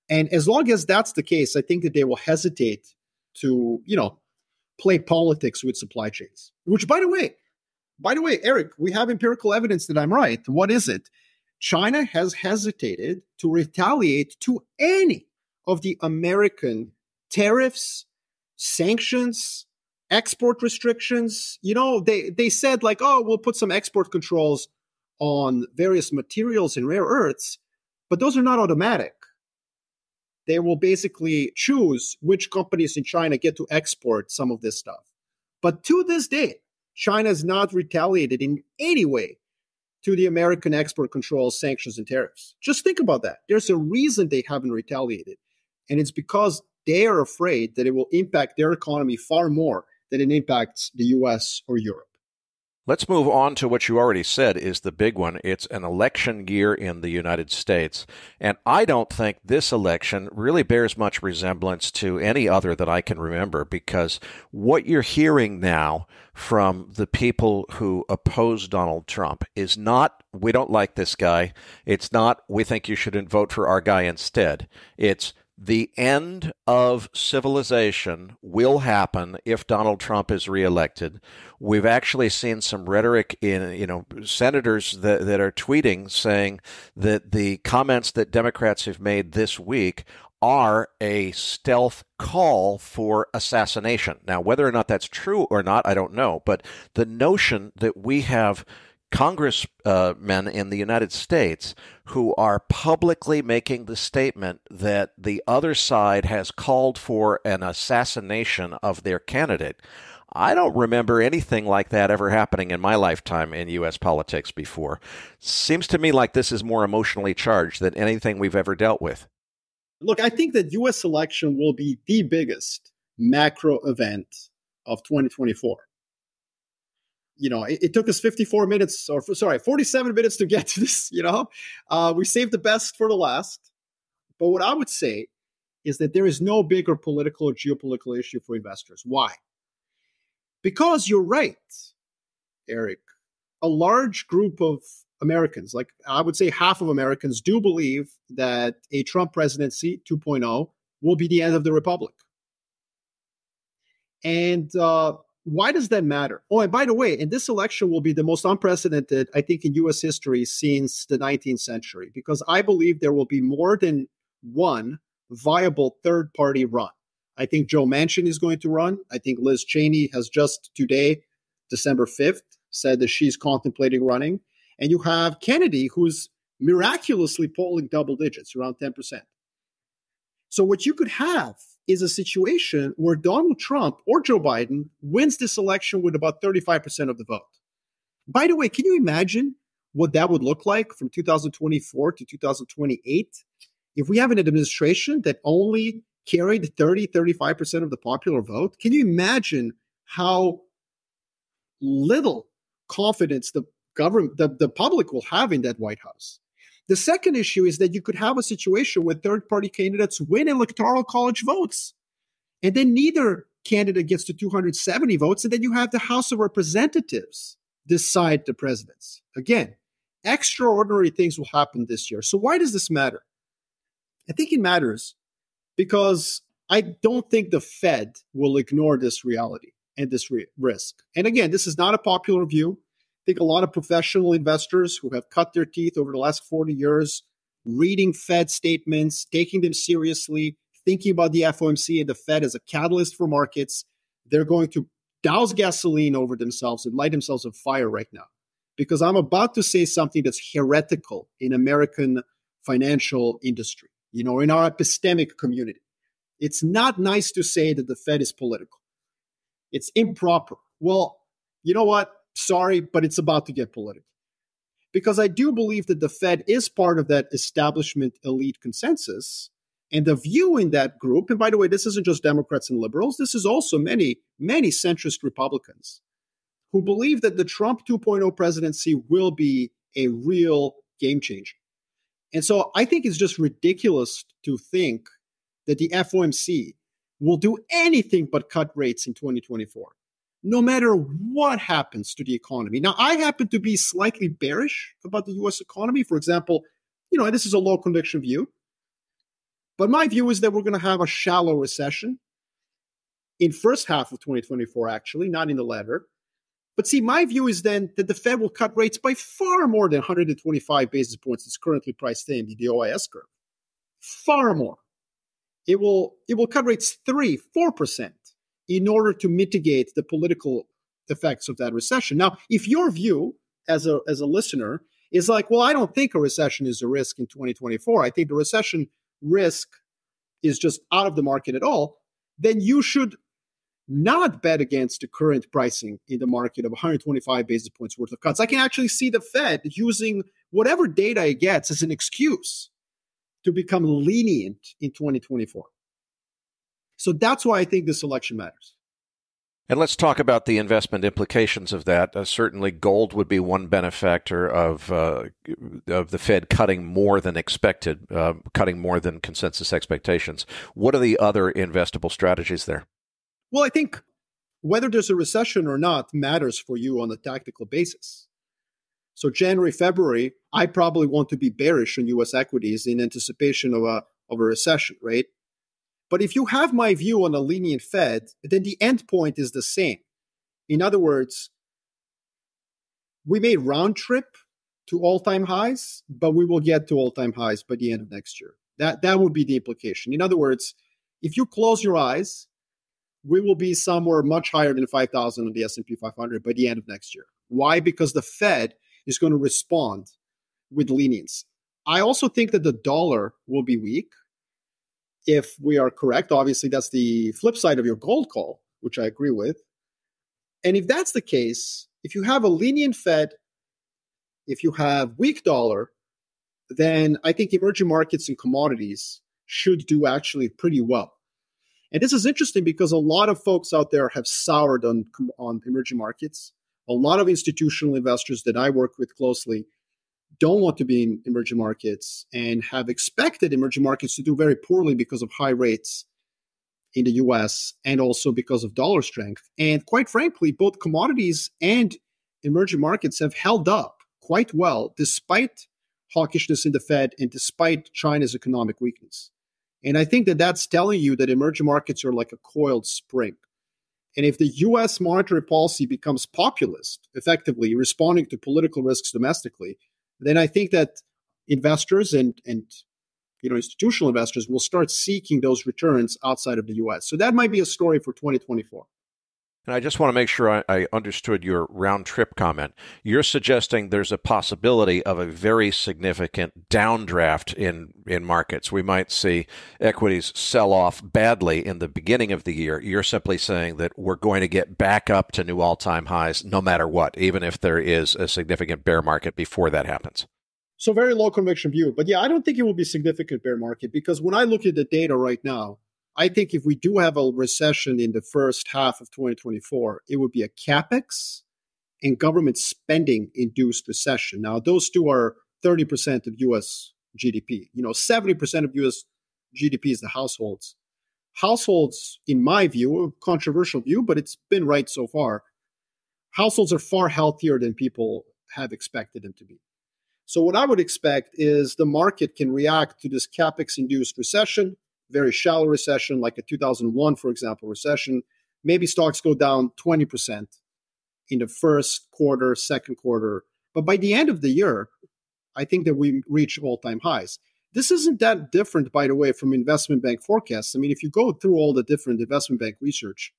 And as long as that's the case, I think that they will hesitate to, you know, play politics with supply chains. Which by the way, by the way, Erik, we have empirical evidence that I'm right. What is it? China has hesitated to retaliate to any of the American tariffs sanctions, export restrictions. You know, they, they said, like, oh, we'll put some export controls on various materials and rare earths, but those are not automatic. They will basically choose which companies in China get to export some of this stuff. But to this day, China has not retaliated in any way to the American export controls, sanctions, and tariffs. Just think about that. There's a reason they haven't retaliated. And it's because they are afraid that it will impact their economy far more than it impacts the US or Europe. Let's move on to what you already said is the big one. It's an election year in the United States. And I don't think this election really bears much resemblance to any other that I can remember because what you're hearing now from the people who oppose Donald Trump is not, we don't like this guy. It's not, we think you shouldn't vote for our guy instead. It's, the end of civilization will happen if Donald Trump is reelected. We've actually seen some rhetoric in, you know, senators that, that are tweeting saying that the comments that Democrats have made this week are a stealth call for assassination. Now, whether or not that's true or not, I don't know. But the notion that we have congressmen in the United States who are publicly making the statement that the other side has called for an assassination of their candidate. I don't remember anything like that ever happening in my lifetime in U.S. politics before. Seems to me like this is more emotionally charged than anything we've ever dealt with. Look, I think that U.S. election will be the biggest macro event of 2024 you know, it, it, took us 54 minutes, or sorry, 47 minutes to get to this. You know, uh, we saved the best for the last. But what I would say is that there is no bigger political or geopolitical issue for investors. Why? Because you're right, Erik. A large group of Americans, like I would say half of Americans, do believe that a Trump presidency 2.0 will be the end of the republic. And uh, why does that matter? Oh, and by the way, in this election will be the most unprecedented, I think, in US history since the 19th century, because I believe there will be more than one viable third party run. I think Joe Manchin is going to run. I think Liz Cheney has just today, December 5th, said that she's contemplating running. And you have Kennedy, who's miraculously polling double digits, around 10%. So, what you could have is a situation where Donald Trump or Joe Biden wins this election with about 35% of the vote. By the way, can you imagine what that would look like from 2024 to 2028 if we have an administration that only carried 30, 35% of the popular vote? Can you imagine how little confidence the government, the, the public will have in that White House? The second issue is that you could have a situation where third party candidates win electoral college votes. And then neither candidate gets to 270 votes. And then you have the House of Representatives decide the presidents. Again, extraordinary things will happen this year. So, why does this matter? I think it matters because I don't think the Fed will ignore this reality and this re- risk. And again, this is not a popular view think a lot of professional investors who have cut their teeth over the last 40 years reading Fed statements, taking them seriously, thinking about the FOMC and the Fed as a catalyst for markets, they're going to douse gasoline over themselves and light themselves on fire right now. Because I'm about to say something that's heretical in American financial industry, you know, in our epistemic community. It's not nice to say that the Fed is political. It's improper. Well, you know what? Sorry, but it's about to get political. Because I do believe that the Fed is part of that establishment elite consensus. And the view in that group, and by the way, this isn't just Democrats and liberals, this is also many, many centrist Republicans who believe that the Trump 2.0 presidency will be a real game changer. And so I think it's just ridiculous to think that the FOMC will do anything but cut rates in 2024 no matter what happens to the economy. Now, I happen to be slightly bearish about the US economy. For example, you know, this is a low conviction view. But my view is that we're going to have a shallow recession in first half of 2024 actually, not in the latter. But see, my view is then that the Fed will cut rates by far more than 125 basis points it's currently priced in the OIS curve. Far more. It will it will cut rates 3, 4% in order to mitigate the political effects of that recession. Now, if your view as a as a listener is like, well, I don't think a recession is a risk in 2024. I think the recession risk is just out of the market at all, then you should not bet against the current pricing in the market of 125 basis points worth of cuts. I can actually see the Fed using whatever data it gets as an excuse to become lenient in 2024. So that's why I think this election matters. And let's talk about the investment implications of that. Uh, certainly, gold would be one benefactor of uh, of the Fed cutting more than expected, uh, cutting more than consensus expectations. What are the other investable strategies there? Well, I think whether there's a recession or not matters for you on a tactical basis. So January, February, I probably want to be bearish on U.S. equities in anticipation of a of a recession, right? But if you have my view on a lenient Fed, then the end point is the same. In other words, we may round trip to all time highs, but we will get to all time highs by the end of next year. That that would be the implication. In other words, if you close your eyes, we will be somewhere much higher than 5,000 on the S&P 500 by the end of next year. Why? Because the Fed is going to respond with lenience. I also think that the dollar will be weak if we are correct. Obviously, that's the flip side of your gold call, which I agree with. And if that's the case, if you have a lenient Fed, if you have weak dollar, then I think emerging markets and commodities should do actually pretty well. And this is interesting because a lot of folks out there have soured on, on emerging markets. A lot of institutional investors that I work with closely don't want to be in emerging markets and have expected emerging markets to do very poorly because of high rates in the US and also because of dollar strength. And quite frankly, both commodities and emerging markets have held up quite well despite hawkishness in the Fed and despite China's economic weakness. And I think that that's telling you that emerging markets are like a coiled spring. And if the US monetary policy becomes populist, effectively responding to political risks domestically, then I think that investors and, and you know institutional investors will start seeking those returns outside of the US. So that might be a story for 2024. And I just want to make sure I, I, understood your round trip comment. You're suggesting there's a possibility of a very significant downdraft in, in markets. We might see equities sell off badly in the beginning of the year. You're simply saying that we're going to get back up to new all time highs no matter what, even if there is a significant bear market before that happens. So, very low conviction view. But yeah, I don't think it will be significant bear market because when I look at the data right now, I think if we do have a recession in the first half of 2024, it would be a capex and government spending induced recession. Now, those two are 30% of US GDP. You know, 70% of US GDP is the households. Households, in my view, a controversial view, but it's been right so far. Households are far healthier than people have expected them to be. So, what I would expect is the market can react to this capex induced recession very shallow recession, like a 2001, for example, recession, maybe stocks go down 20% in the first quarter, second quarter. But by the end of the year, I think that we reach all time highs. This isn't that different, by the way, from investment bank forecasts. I mean, if you go through all the different investment bank research,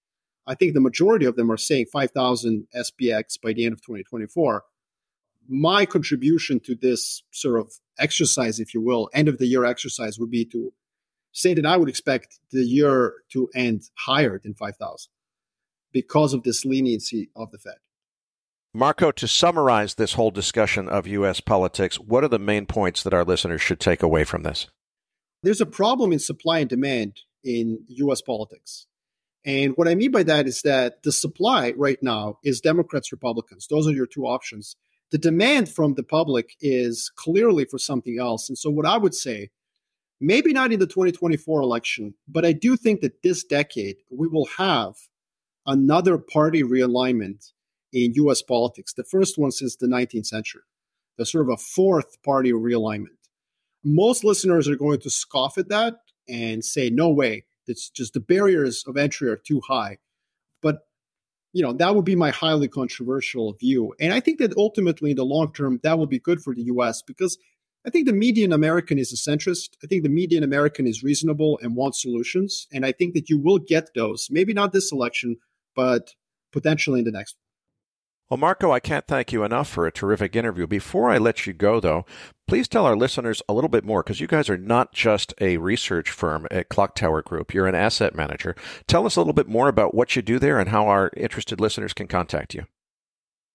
I think the majority of them are saying 5,000 SPX by the end of 2024. My contribution to this sort of exercise, if you will, end of the year exercise would be to say that I would expect the year to end higher than 5,000 because of this leniency of the Fed. Marko, to summarize this whole discussion of U.S. politics, what are the main points that our listeners should take away from this? There's a problem in supply and demand in U.S. politics. And what I mean by that is that the supply right now is Democrats, Republicans. Those are your two options. The demand from the public is clearly for something else. And so, what I would say maybe not in the 2024 election, but I do think that this decade we will have another party realignment in US politics, the first one since the 19th century, the sort of a fourth party realignment. Most listeners are going to scoff at that and say, no way, it's just the barriers of entry are too high. But you know, that would be my highly controversial view. And I think that ultimately in the long term, that will be good for the US because I think the median American is a centrist. I think the median American is reasonable and wants solutions. And I think that you will get those, maybe not this election, but potentially in the next one. well, Marko, I can't thank you enough for a terrific interview. Before I let you go, though, please tell our listeners a little bit more because you guys are not just a research firm at Clocktower Group, you're an asset manager. Tell us a little bit more about what you do there and how our interested listeners can contact you.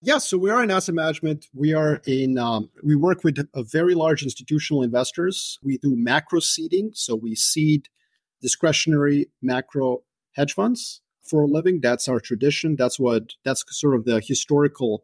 Yes, so we are in asset management. We are in. Um, we work with a very large institutional investors. We do macro seeding, so we seed discretionary macro hedge funds for a living. That's our tradition. That's what. That's sort of the historical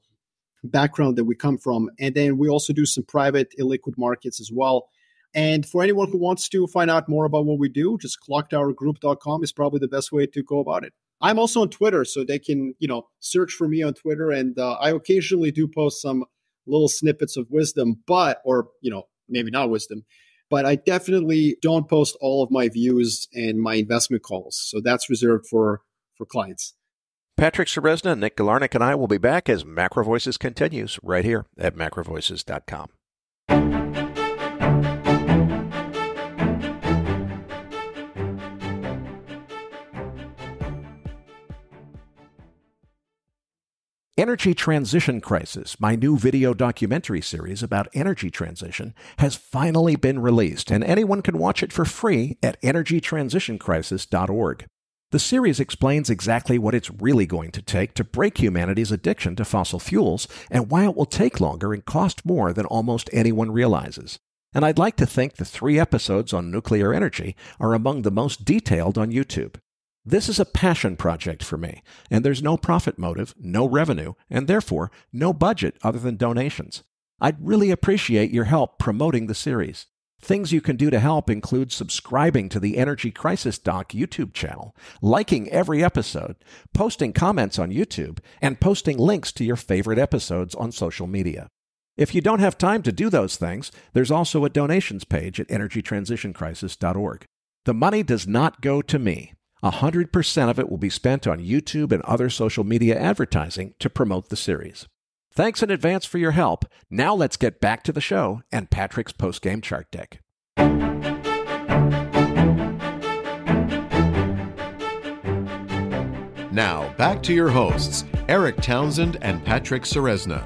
background that we come from. And then we also do some private illiquid markets as well. And for anyone who wants to find out more about what we do, just clocktowergroup.com is probably the best way to go about it. I'm also on Twitter, so they can, you know, search for me on Twitter. And uh, I occasionally do post some little snippets of wisdom, but, or, you know, maybe not wisdom. but I definitely don't post all of my views and my investment calls. So that's reserved for for clients. Patrick Ceresna, Nick Galarnyk, and I will be back as Macro Voices continues right here at macrovoices.com. Energy Transition Crisis, my new video documentary series about energy transition, has finally been released, and anyone can watch it for free at energytransitioncrisis.org. The series explains exactly what it's really going to take to break humanity's addiction to fossil fuels and why it will take longer and cost more than almost anyone realizes. And I'd like to think the three episodes on nuclear energy are among the most detailed on YouTube. This is a passion project for me, and there's no profit motive, no revenue, and therefore no budget other than donations. I'd really appreciate your help promoting the series. Things you can do to help include subscribing to the Energy Crisis Doc YouTube channel, liking every episode, posting comments on YouTube, and posting links to your favorite episodes on social media. If you don't have time to do those things, there's also a donations page at energytransitioncrisis.org. The money does not go to me. 100% of it will be spent on YouTube and other social media advertising to promote the series. Thanks in advance for your help. Now let's get back to the show and Patrick's post-game chart deck. Now, back to your hosts, Erik Townsend and Patrick Ceresna.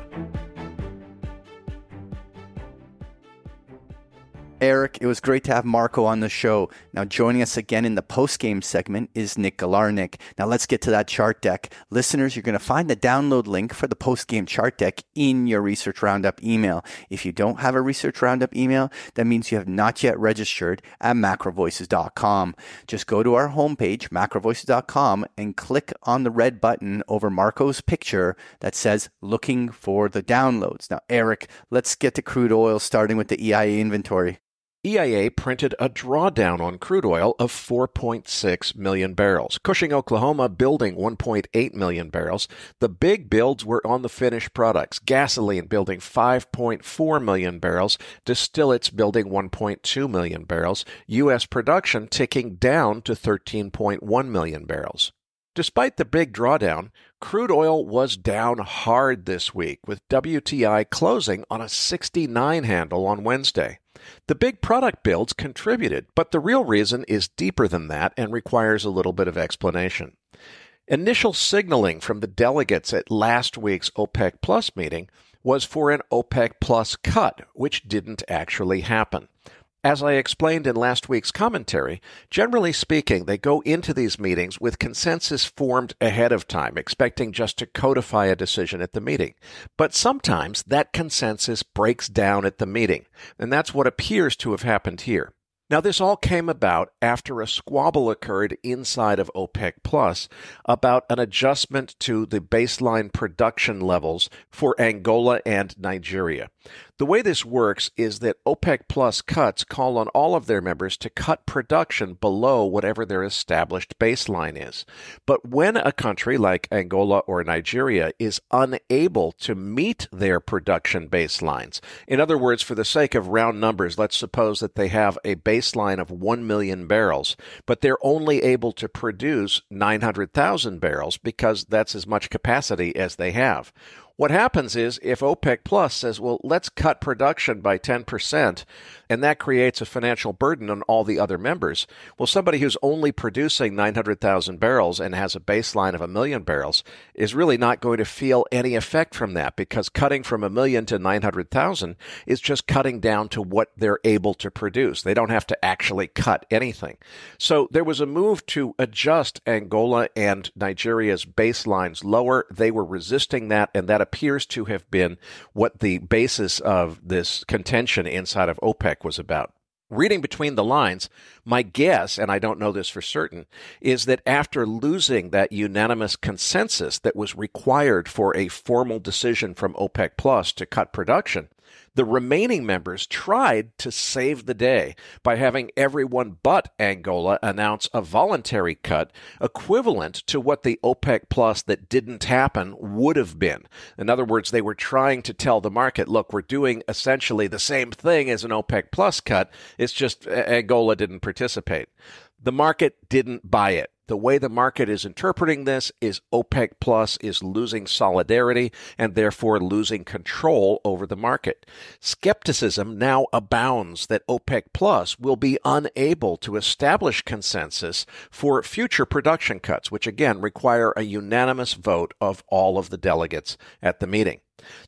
Erik, it was great to have Marko on the show. Now, joining us again in the post game segment is Nick Galarnyk. Now, let's get to that chart deck. Listeners, you're going to find the download link for the post game chart deck in your Research Roundup email. If you don't have a Research Roundup email, that means you have not yet registered at macrovoices.com. Just go to our homepage, macrovoices.com, and click on the red button over Marko's picture that says looking for the downloads. Now, Erik, let's get to crude oil starting with the EIA inventory. EIA printed a drawdown on crude oil of 4.6 million barrels. Cushing, Oklahoma building 1.8 million barrels. The big builds were on the finished products. Gasoline building 5.4 million barrels. Distillates building 1.2 million barrels. U.S. production ticking down to 13.1 million barrels. Despite the big drawdown, crude oil was down hard this week, with WTI closing on a 69 handle on Wednesday. The big product builds contributed, but the real reason is deeper than that and requires a little bit of explanation. Initial signaling from the delegates at last week's OPEC Plus meeting was for an OPEC Plus cut, which didn't actually happen. As I explained in last week's commentary, generally speaking, they go into these meetings with consensus formed ahead of time, expecting just to codify a decision at the meeting. But sometimes that consensus breaks down at the meeting, and that's what appears to have happened here. Now, this all came about after a squabble occurred inside of OPEC Plus about an adjustment to the baseline production levels for Angola and Nigeria. The way this works is that OPEC Plus cuts call on all of their members to cut production below whatever their established baseline is. But when a country like Angola or Nigeria is unable to meet their production baselines, in other words, for the sake of round numbers, let's suppose that they have a baseline of 1 million barrels, but they're only able to produce 900,000 barrels because that's as much capacity as they have. What happens is if OPEC Plus says, well, let's cut production by 10%, and that creates a financial burden on all the other members, well, somebody who's only producing 900,000 barrels and has a baseline of a million barrels is really not going to feel any effect from that because cutting from a million to 900,000 is just cutting down to what they're able to produce. They don't have to actually cut anything. So there was a move to adjust Angola and Nigeria's baselines lower. They were resisting that, and that appears to have been what the basis of this contention inside of OPEC was about. Reading between the lines, my guess, and I don't know this for certain, is that after losing that unanimous consensus that was required for a formal decision from OPEC Plus to cut production, The remaining members tried to save the day by having everyone but Angola announce a voluntary cut equivalent to what the OPEC plus that didn't happen would have been. In other words, they were trying to tell the market, look, we're doing essentially the same thing as an OPEC plus cut. It's just Angola didn't participate. The market didn't buy it. The way the market is interpreting this is OPEC Plus is losing solidarity and therefore losing control over the market. Skepticism now abounds that OPEC Plus will be unable to establish consensus for future production cuts, which again require a unanimous vote of all of the delegates at the meeting.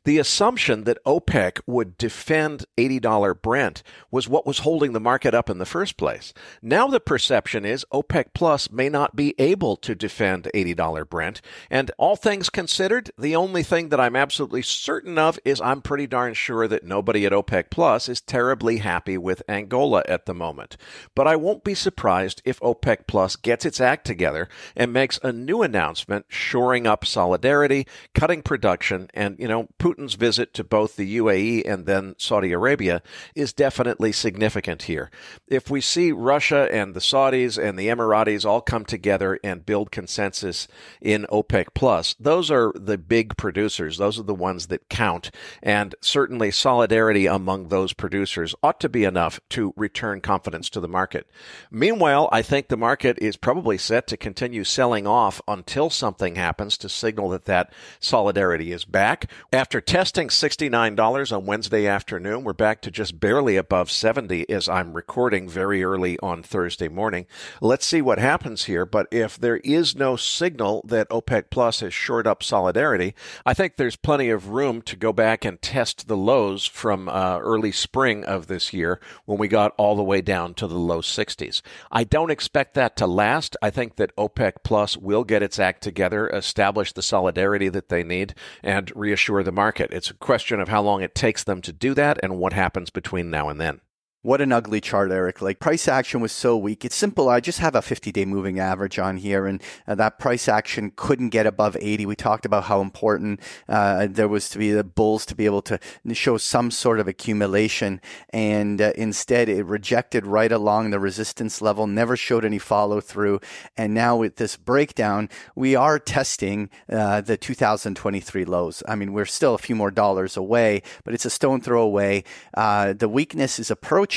The assumption that OPEC would defend $80 Brent was what was holding the market up in the first place. Now the perception is OPEC Plus may not be able to defend $80 Brent. And all things considered, the only thing that I'm absolutely certain of is I'm pretty darn sure that nobody at OPEC Plus is terribly happy with Angola at the moment. But I won't be surprised if OPEC Plus gets its act together and makes a new announcement shoring up solidarity, cutting production, and, you know, Putin's visit to both the UAE and then Saudi Arabia is definitely significant here. If we see Russia and the Saudis and the Emiratis all come together and build consensus in OPEC plus, those are the big producers. Those are the ones that count. And certainly solidarity among those producers ought to be enough to return confidence to the market. Meanwhile, I think the market is probably set to continue selling off until something happens to signal that that solidarity is back. After testing $69 on Wednesday afternoon, we're back to just barely above 70 as I'm recording very early on Thursday morning. Let's see what happens here. But if there is no signal that OPEC Plus has shored up solidarity, I think there's plenty of room to go back and test the lows from uh, early spring of this year when we got all the way down to the low 60s. I don't expect that to last. I think that OPEC Plus will get its act together, establish the solidarity that they need, and reassure the market. It's a question of how long it takes them to do that and what happens between now and then. What an ugly chart, Erik. Like price action was so weak. It's simple. I just have a 50 day moving average on here, and uh, that price action couldn't get above 80. We talked about how important uh, there was to be the bulls to be able to show some sort of accumulation, and uh, instead it rejected right along the resistance level, never showed any follow through. And now with this breakdown, we are testing uh, the 2023 lows. I mean, we're still a few more dollars away, but it's a stone throw away. Uh, the weakness is approaching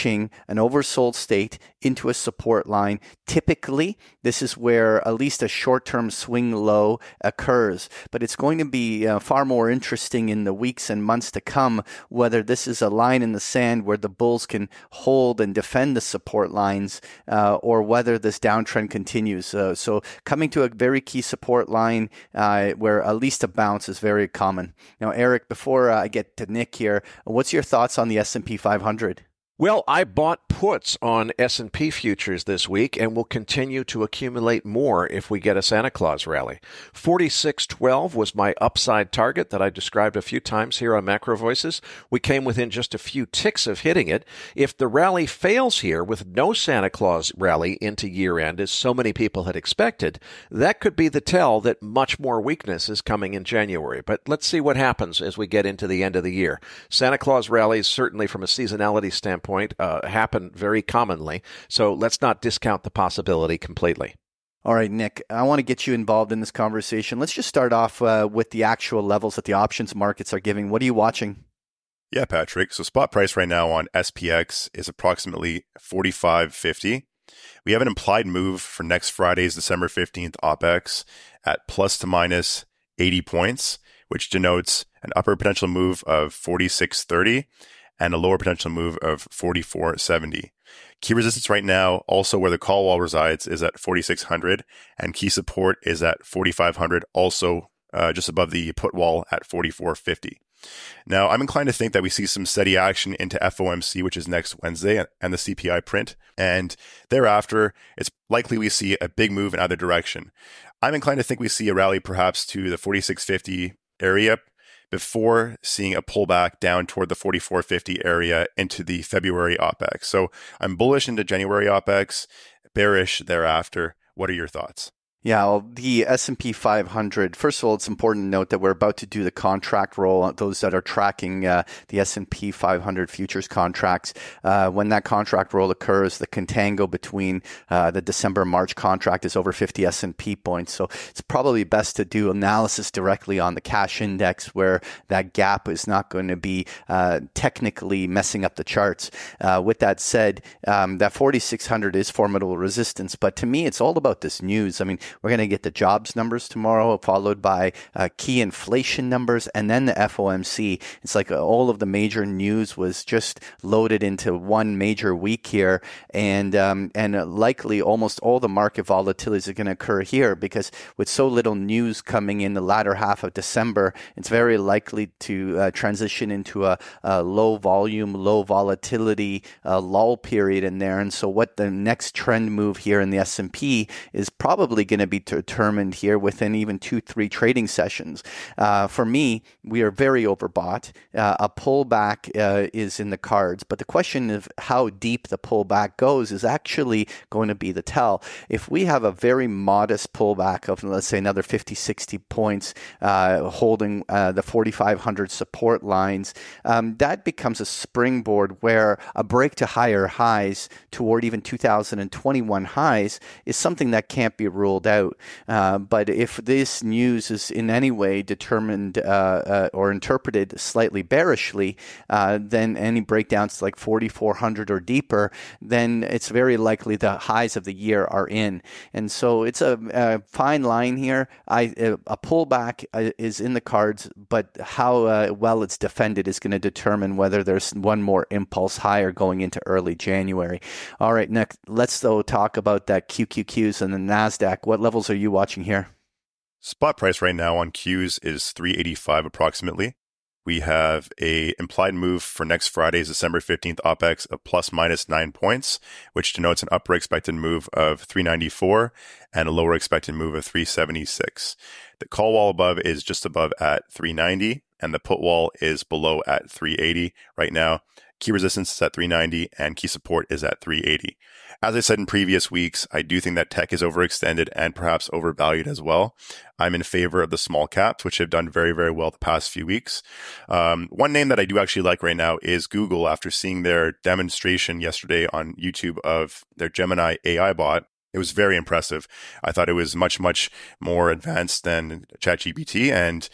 an oversold state into a support line. Typically, this is where at least a short term swing low occurs, but it's going to be uh, far more interesting in the weeks and months to come whether this is a line in the sand where the bulls can hold and defend the support lines uh, or whether this downtrend continues. Uh, so, coming to a very key support line uh, where at least a bounce is very common. Now, Erik, before I get to Nick here, what's your thoughts on the S&P 500? Well, I bought puts on S&P futures this week and will continue to accumulate more if we get a Santa Claus rally. 4612 was my upside target that I described a few times here on Macro Voices. We came within just a few ticks of hitting it. If the rally fails here with no Santa Claus rally into year end as so many people had expected, that could be the tell that much more weakness is coming in January. But let's see what happens as we get into the end of the year. Santa Claus rallies certainly from a seasonality standpoint standpoint uh, happen very commonly. So let's not discount the possibility completely. All right, Nick, I want to get you involved in this conversation. Let's just start off uh, with the actual levels that the options markets are giving. What are you watching? Yeah, Patrick. So spot price right now on SPX is approximately 45.50. We have an implied move for next Friday's December 15th OPEX at plus to minus 80 points, which denotes an upper potential move of 46.30 and a lower potential move of 4470. Key resistance right now, also where the call wall resides, is at 4600, and key support is at 4500, also uh, just above the put wall at 4450. Now, I'm inclined to think that we see some steady action into FOMC, which is next Wednesday, and the CPI print. And thereafter, it's likely we see a big move in either direction. I'm inclined to think we see a rally perhaps to the 4650 area, before seeing a pullback down toward the 4450 area into the February OPEX. So I'm bullish into January OPEX, bearish thereafter. What are your thoughts? Yeah, well, the S&P 500. First of all, it's important to note that we're about to do the contract roll. Those that are tracking uh, the S&P 500 futures contracts, uh, when that contract roll occurs, the contango between uh, the December March contract is over 50 S&P points. So it's probably best to do analysis directly on the cash index, where that gap is not going to be uh, technically messing up the charts. Uh, with that said, um, that 4600 is formidable resistance, but to me, it's all about this news. I mean we're going to get the jobs numbers tomorrow, followed by uh, key inflation numbers, and then the FOMC. It's like uh, all of the major news was just loaded into one major week here, and um, and uh, likely almost all the market volatilities are going to occur here because with so little news coming in the latter half of December, it's very likely to uh, transition into a, a, low volume, low volatility uh, lull period in there. And so, what the next trend move here in the S and P is probably going to be determined here within even two, three trading sessions. Uh, for me, we are very overbought. Uh, a pullback uh, is in the cards, but the question of how deep the pullback goes is actually going to be the tell. If we have a very modest pullback of, let's say, another 50, 60 points, uh, holding uh, the 4,500 support lines, um, that becomes a springboard where a break to higher highs toward even 2021 highs is something that can't be ruled out. Uh, but if this news is in any way determined uh, uh, or interpreted slightly bearishly, uh, then any breakdowns like 4,400 or deeper, then it's very likely the highs of the year are in. And so it's a, a fine line here. I, a pullback uh, is in the cards, but how well it's defended is going to determine whether there's one more impulse higher going into early January. All right, next, let's though talk about that QQQs and the NASDAQ. What levels are you watching here? Spot price right now on Qs is 385 approximately. We have a implied move for next Friday's December 15th OPEX of plus minus nine points, which denotes an upper expected move of 394 and a lower expected move of 376. The call wall above is just above at 390 and the put wall is below at 380 right now. Key resistance is at 390 and key support is at 380. As I said in previous weeks, I do think that tech is overextended and perhaps overvalued as well. I'm in favor of the small caps, which have done very, very well the past few weeks. Um, one name that I do actually like right now is Google after seeing their demonstration yesterday on YouTube of their Gemini AI bot. It was very impressive. I thought it was much, much more advanced than ChatGPT. And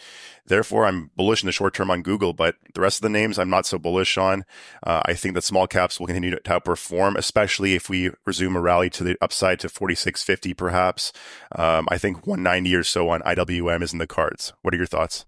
therefore, I'm bullish in the short term on Google. But the rest of the names, I'm not so bullish on. Uh, I think that small caps will continue to outperform, especially if we resume a rally to the upside to 46.50, perhaps. Um, I think 190 or so on IWM is in the cards. What are your thoughts?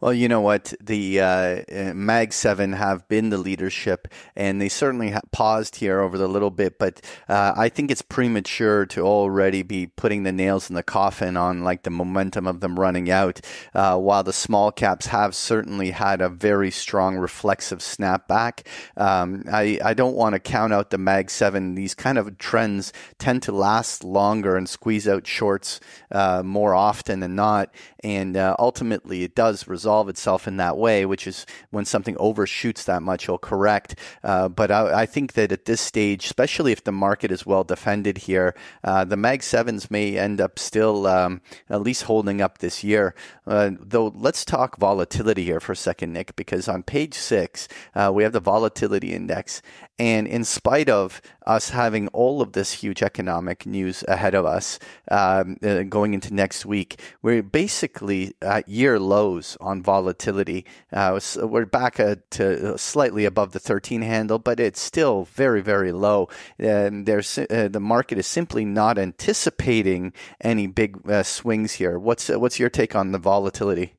Well, you know what? The uh, uh Mag 7 have been the leadership, and they certainly ha- paused here over the little bit, but uh, I think it's premature to already be putting the nails in the coffin on like the momentum of them running out, uh, while the small caps have certainly had a very strong reflexive snapback. Um, I, I don't want to count out the Mag 7. These kind of trends tend to last longer and squeeze out shorts uh, more often than not, and uh, ultimately it does resolve itself in that way, which is when something overshoots that much, it'll correct. Uh, but I, I, think that at this stage, especially if the market is well defended here, uh, the Mag 7s may end up still um, at least holding up this year. Uh, though, let's talk volatility here for a second, Nick, because on page six, uh, we have the volatility index. And in spite of us having all of this huge economic news ahead of us um, uh, going into next week, we're basically at year lows on volatility. Uh, so we're back to slightly above the 13 handle, but it's still very, very low. And there's uh, the market is simply not anticipating any big uh, swings here. What's what's your take on the volatility?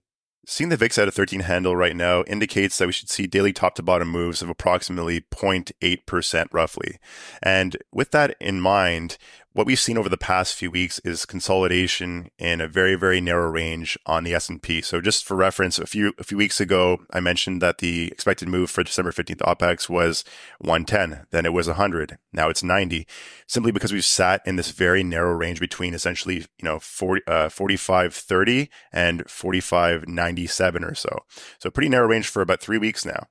Seeing the VIX at a 13 handle right now indicates that we should see daily top to bottom moves of approximately 0.8% roughly. And with that in mind, what we've seen over the past few weeks is consolidation in a very very narrow range on the S&P. So just for reference, a few a few weeks ago I mentioned that the expected move for December 15th OPEX was 110, then it was 100, now it's 90, simply because we've sat in this very narrow range between essentially, you know, 40 uh, 4530 and 4597 or so. So pretty narrow range for about 3 weeks now.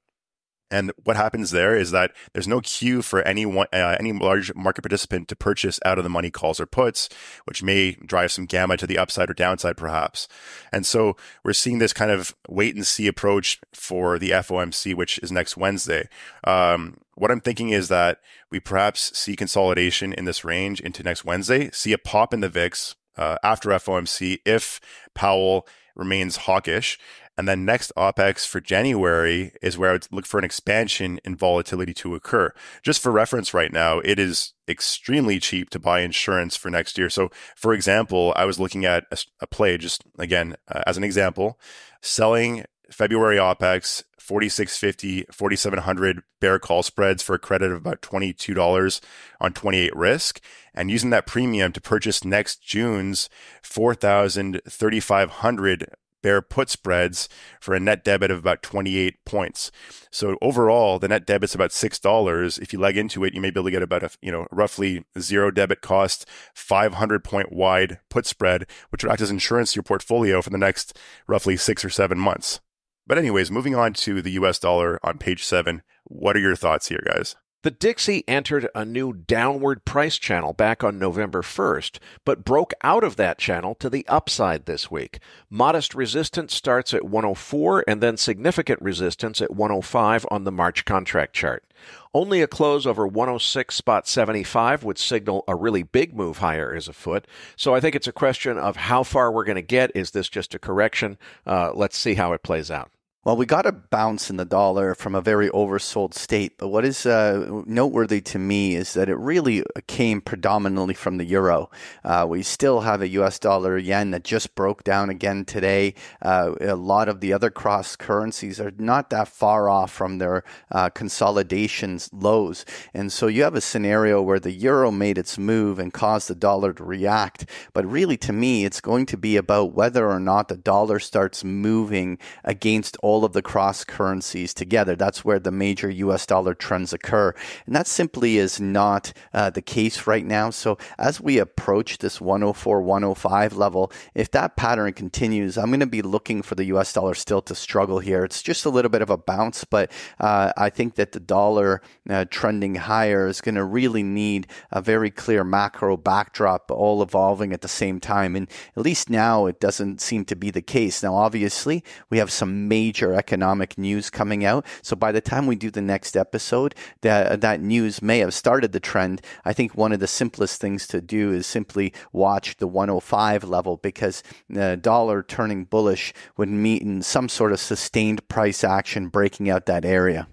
And what happens there is that there's no cue for any one, uh, any large market participant to purchase out of the money calls or puts, which may drive some gamma to the upside or downside, perhaps. And so we're seeing this kind of wait and see approach for the FOMC, which is next Wednesday. Um, what I'm thinking is that we perhaps see consolidation in this range into next Wednesday, see a pop in the VIX uh, after FOMC if Powell remains hawkish. And then next OPEX for January is where I would look for an expansion in volatility to occur. Just for reference right now, it is extremely cheap to buy insurance for next year. So, for example, I was looking at a, a play, just again, uh, as an example, selling February OPEX 4650, 4700 bear call spreads for a credit of about $22 on 28 risk and using that premium to purchase next June's 4000, 3500 bear put spreads for a net debit of about 28 points. So overall, the net debit's about $6. If you leg into it, you may be able to get about a, you know, roughly zero debit cost, 500 point wide put spread, which would act as insurance to your portfolio for the next roughly six or seven months. But anyways, moving on to the US dollar on page seven. What are your thoughts here, guys? The Dixie entered a new downward price channel back on November 1st, but broke out of that channel to the upside this week. Modest resistance starts at 104 and then significant resistance at 105 on the March contract chart. Only a close over 106 spot 75 would signal a really big move higher as a foot. So I think it's a question of how far we're going to get. Is this just a correction? Uh, let's see how it plays out. Well, we got a bounce in the dollar from a very oversold state, but what is uh, noteworthy to me is that it really came predominantly from the euro. Uh, we still have a US dollar yen that just broke down again today. Uh, a lot of the other cross currencies are not that far off from their uh, consolidations lows. And so you have a scenario where the euro made its move and caused the dollar to react. But really, to me, it's going to be about whether or not the dollar starts moving against all all of the cross currencies together. That's where the major US dollar trends occur. And that simply is not uh, the case right now. So as we approach this 104, 105 level, if that pattern continues, I'm going to be looking for the US dollar still to struggle here. It's just a little bit of a bounce, but uh, I think that the dollar uh, trending higher is going to really need a very clear macro backdrop all evolving at the same time. And at least now it doesn't seem to be the case. Now, obviously, we have some major major economic news coming out. So by the time we do the next episode, that that news may have started the trend. I think one of the simplest things to do is simply watch the 105 level because the dollar turning bullish would mean some sort of sustained price action breaking out that area.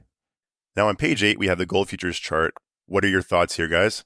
Now on page eight, we have the gold futures chart. What are your thoughts here, guys?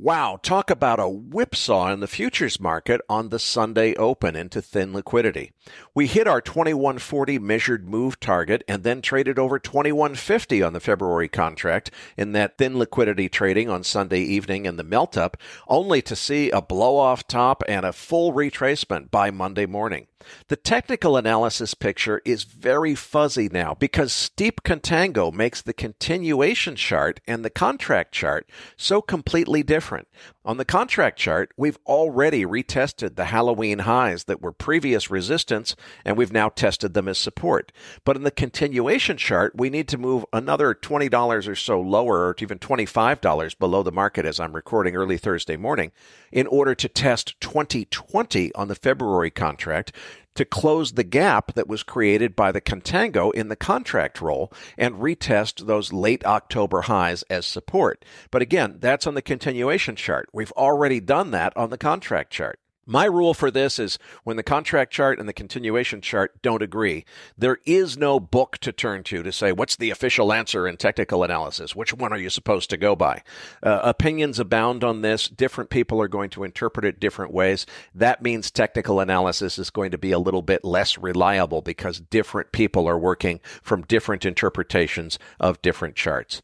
Wow, talk about a whipsaw in the futures market on the Sunday open into thin liquidity. We hit our 2140 measured move target and then traded over 2150 on the February contract in that thin liquidity trading on Sunday evening and the melt up, only to see a blow off top and a full retracement by Monday morning. The technical analysis picture is very fuzzy now because steep contango makes the continuation chart and the contract chart so completely different. On the contract chart, we've already retested the Halloween highs that were previous resistance and we've now tested them as support. But in the continuation chart, we need to move another $20 or so lower or even $25 below the market as I'm recording early Thursday morning in order to test 2020 on the February contract to close the gap that was created by the contango in the contract roll and retest those late October highs as support. But again, that's on the continuation chart. We've already done that on the contract chart. My rule for this is when the contract chart and the continuation chart don't agree, there is no book to turn to to say what's the official answer in technical analysis. Which one are you supposed to go by? Uh, opinions abound on this. Different people are going to interpret it different ways. That means technical analysis is going to be a little bit less reliable because different people are working from different interpretations of different charts.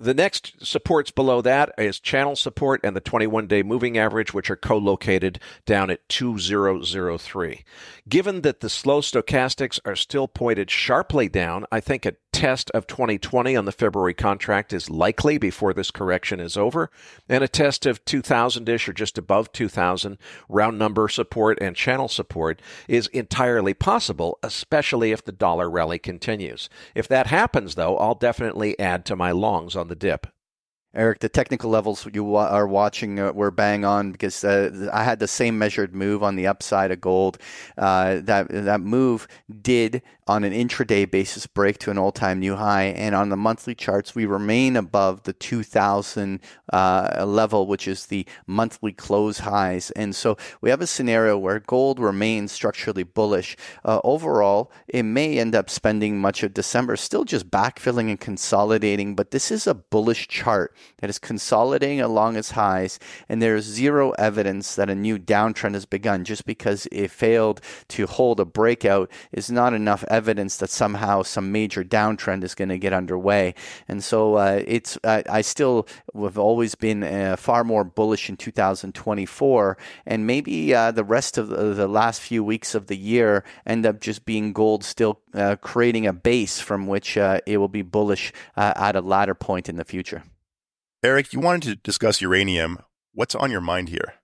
The next supports below that is channel support and the 21 day moving average, which are co located down at 2003. Given that the slow stochastics are still pointed sharply down, I think a test of 2020 on the February contract is likely before this correction is over, and a test of 2000 ish or just above 2000 round number support and channel support is entirely possible, especially if the dollar rally continues. If that happens, though, I'll definitely add to my longs on the dip. Erik, the technical levels you are watching uh, were bang on because uh, I had the same measured move on the upside of gold. Uh, that that move did on an intraday basis break to an all-time new high, and on the monthly charts we remain above the 2,000 uh, level, which is the monthly close highs. And so we have a scenario where gold remains structurally bullish. Uh, overall, it may end up spending much of December still just backfilling and consolidating, but this is a bullish chart that is consolidating along its highs, and there is zero evidence that a new downtrend has begun. Just because it failed to hold a breakout is not enough evidence that somehow some major downtrend is going to get underway. And so uh, it's I still have always been uh, far more bullish in 2024, and maybe uh, the rest of the, the, last few weeks of the year end up just being gold still uh, creating a base from which uh, it will be bullish at a latter point in the future. Erik, you wanted to discuss uranium. What's on your mind here?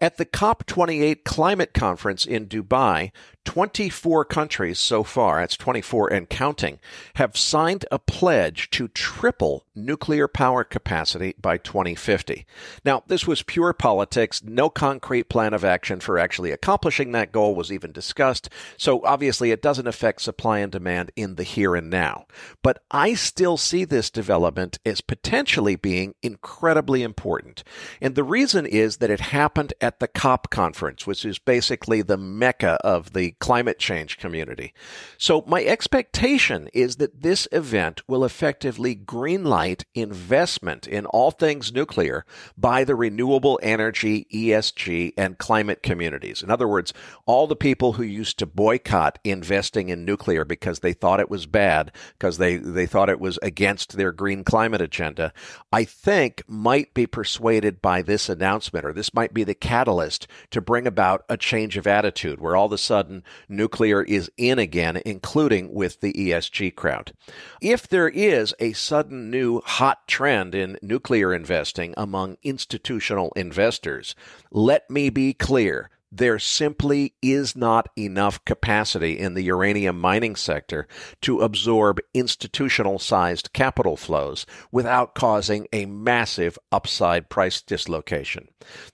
At the COP28 climate conference in Dubai, 24 countries so far, that's 24 and counting, have signed a pledge to triple nuclear power capacity by 2050. Now, this was pure politics. No concrete plan of action for actually accomplishing that goal was even discussed. So obviously it doesn't affect supply and demand in the here and now. But I still see this development as potentially being incredibly important. And the reason is that it happened at the COP conference, which is basically the mecca of the climate change community. So my expectation is that this event will effectively greenlight investment in all things nuclear by the renewable energy, ESG, and climate communities. In other words, all the people who used to boycott investing in nuclear because they thought it was bad, because they, they thought it was against their green climate agenda, I think might be persuaded by this announcement, or this might be the catalyst to bring about a change of attitude where all of a sudden nuclear is in again, including with the ESG crowd. If there is a sudden new hot trend in nuclear investing among institutional investors, let me be clear there simply is not enough capacity in the uranium mining sector to absorb institutional sized capital flows without causing a massive upside price dislocation.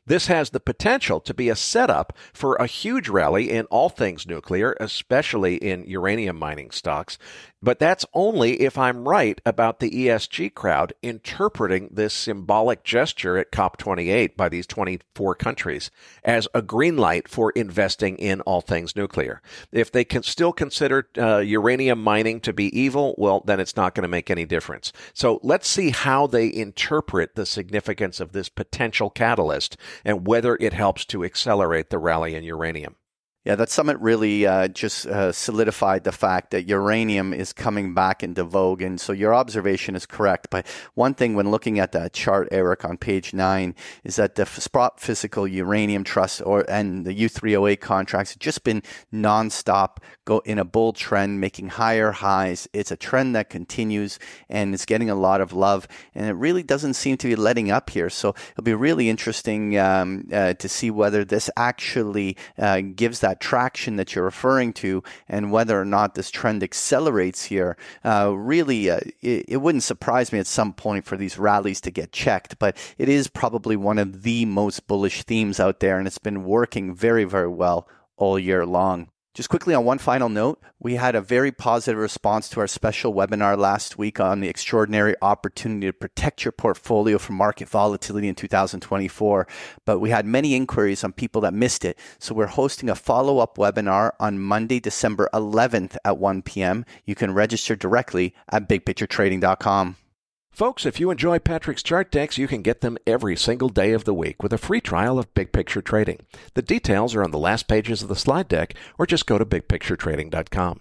This has the potential to be a setup for a huge rally in all things nuclear, especially in uranium mining stocks, but that's only if I'm right about the ESG crowd interpreting this symbolic gesture at COP28 by these 24 countries as a green light for investing in all things nuclear. If they can still consider uh, uranium mining to be evil, well, then it's not going to make any difference. So let's see how they interpret the significance of this potential catalyst and whether it helps to accelerate the rally in uranium. Yeah, that summit really uh, just uh, solidified the fact that uranium is coming back into vogue. And so your observation is correct. But one thing when looking at that chart, Erik, on page nine, is that the Sprott Physical Uranium Trust or and the U3O8 contracts have just been nonstop go in a bull trend, making higher highs. It's a trend that continues and it's getting a lot of love. And it really doesn't seem to be letting up here. So it'll be really interesting um, uh, to see whether this actually uh, gives that traction that you're referring to and whether or not this trend accelerates here. Uh, really, uh, it, it wouldn't surprise me at some point for these rallies to get checked, but it is probably one of the most bullish themes out there, and it's been working very, very well all year long. Just quickly on one final note, we had a very positive response to our special webinar last week on the extraordinary opportunity to protect your portfolio from market volatility in 2024. But we had many inquiries on people that missed it. So we're hosting a follow up webinar on Monday, December 11th at 1 p.m. You can register directly at bigpicturetrading.com. Folks, if you enjoy Patrick's chart decks, you can get them every single day of the week with a free trial of Big Picture Trading. The details are on the last pages of the slide deck, or just go to bigpicturetrading.com.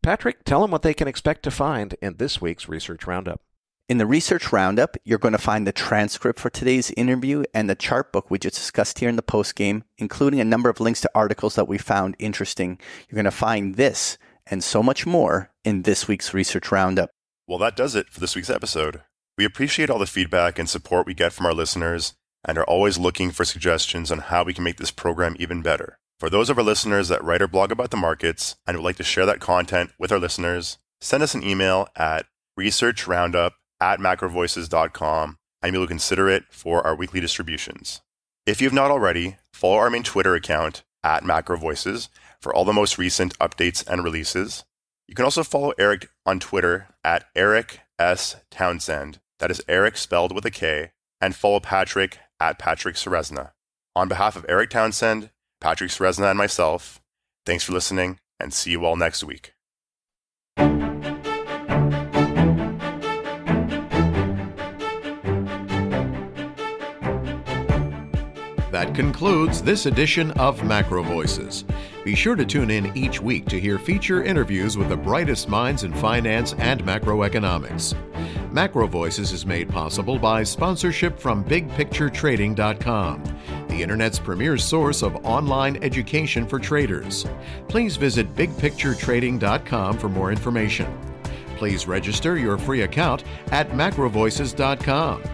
Patrick, tell them what they can expect to find in this week's Research Roundup. In the research roundup, you're going to find the transcript for today's interview and the chart book we just discussed here in the post game, including a number of links to articles that we found interesting. You're going to find this and so much more in this week's research roundup. Well, that does it for this week's episode. We appreciate all the feedback and support we get from our listeners and are always looking for suggestions on how we can make this program even better. For those of our listeners that write or blog about the markets and would like to share that content with our listeners, send us an email at researchroundup at macrovoices.com and we will consider it for our weekly distributions. If you have not already, follow our main Twitter account at macrovoices for all the most recent updates and releases. You can also follow Erik on Twitter at Erik S. Townsend. That is Erik spelled with a K. And follow Patrick at Patrick Ceresna. On behalf of Erik Townsend, Patrick Ceresna, and myself, thanks for listening and see you all next week. That concludes this edition of Macro Voices. Be sure to tune in each week to hear feature interviews with the brightest minds in finance and macroeconomics. Macro Voices is made possible by sponsorship from BigPictureTrading.com, the Internet's premier source of online education for traders. Please visit BigPictureTrading.com for more information. Please register your free account at MacroVoices.com.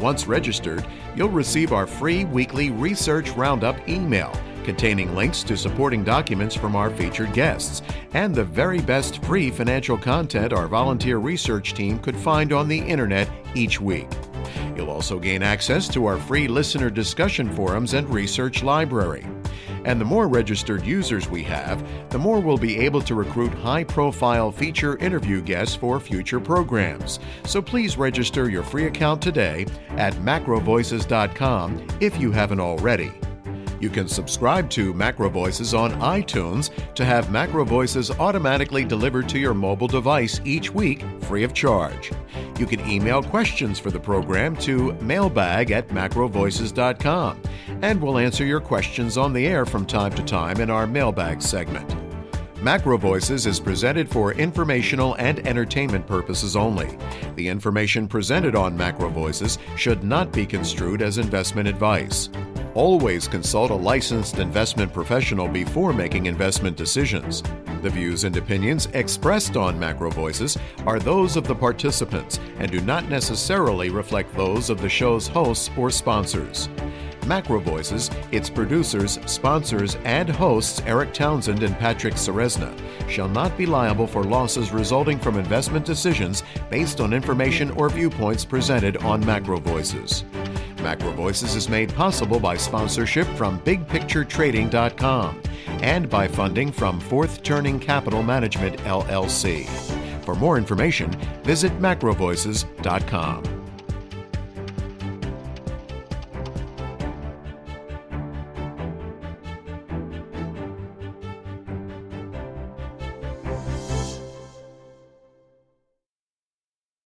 Once registered, you'll receive our free weekly Research Roundup email containing links to supporting documents from our featured guests and the very best free financial content our volunteer research team could find on the internet each week. You'll also gain access to our free listener discussion forums and research library. And the more registered users we have, the more we'll be able to recruit high profile feature interview guests for future programs. So please register your free account today at macrovoices.com if you haven't already. You can subscribe to Macro Voices on iTunes to have Macro Voices automatically delivered to your mobile device each week free of charge. You can email questions for the program to mailbag at macrovoices.com, and we'll answer your questions on the air from time to time in our mailbag segment. Macro Voices is presented for informational and entertainment purposes only. The information presented on Macro Voices should not be construed as investment advice. Always consult a licensed investment professional before making investment decisions. The views and opinions expressed on Macro Voices are those of the participants and do not necessarily reflect those of the show's hosts or sponsors. Macro Voices, its producers, sponsors, and hosts Erik Townsend and Patrick Ceresna shall not be liable for losses resulting from investment decisions based on information or viewpoints presented on Macro Voices. Macro Voices is made possible by sponsorship from BigPictureTrading.com and by funding from Fourth Turning Capital Management, LLC. For more information, visit macrovoices.com.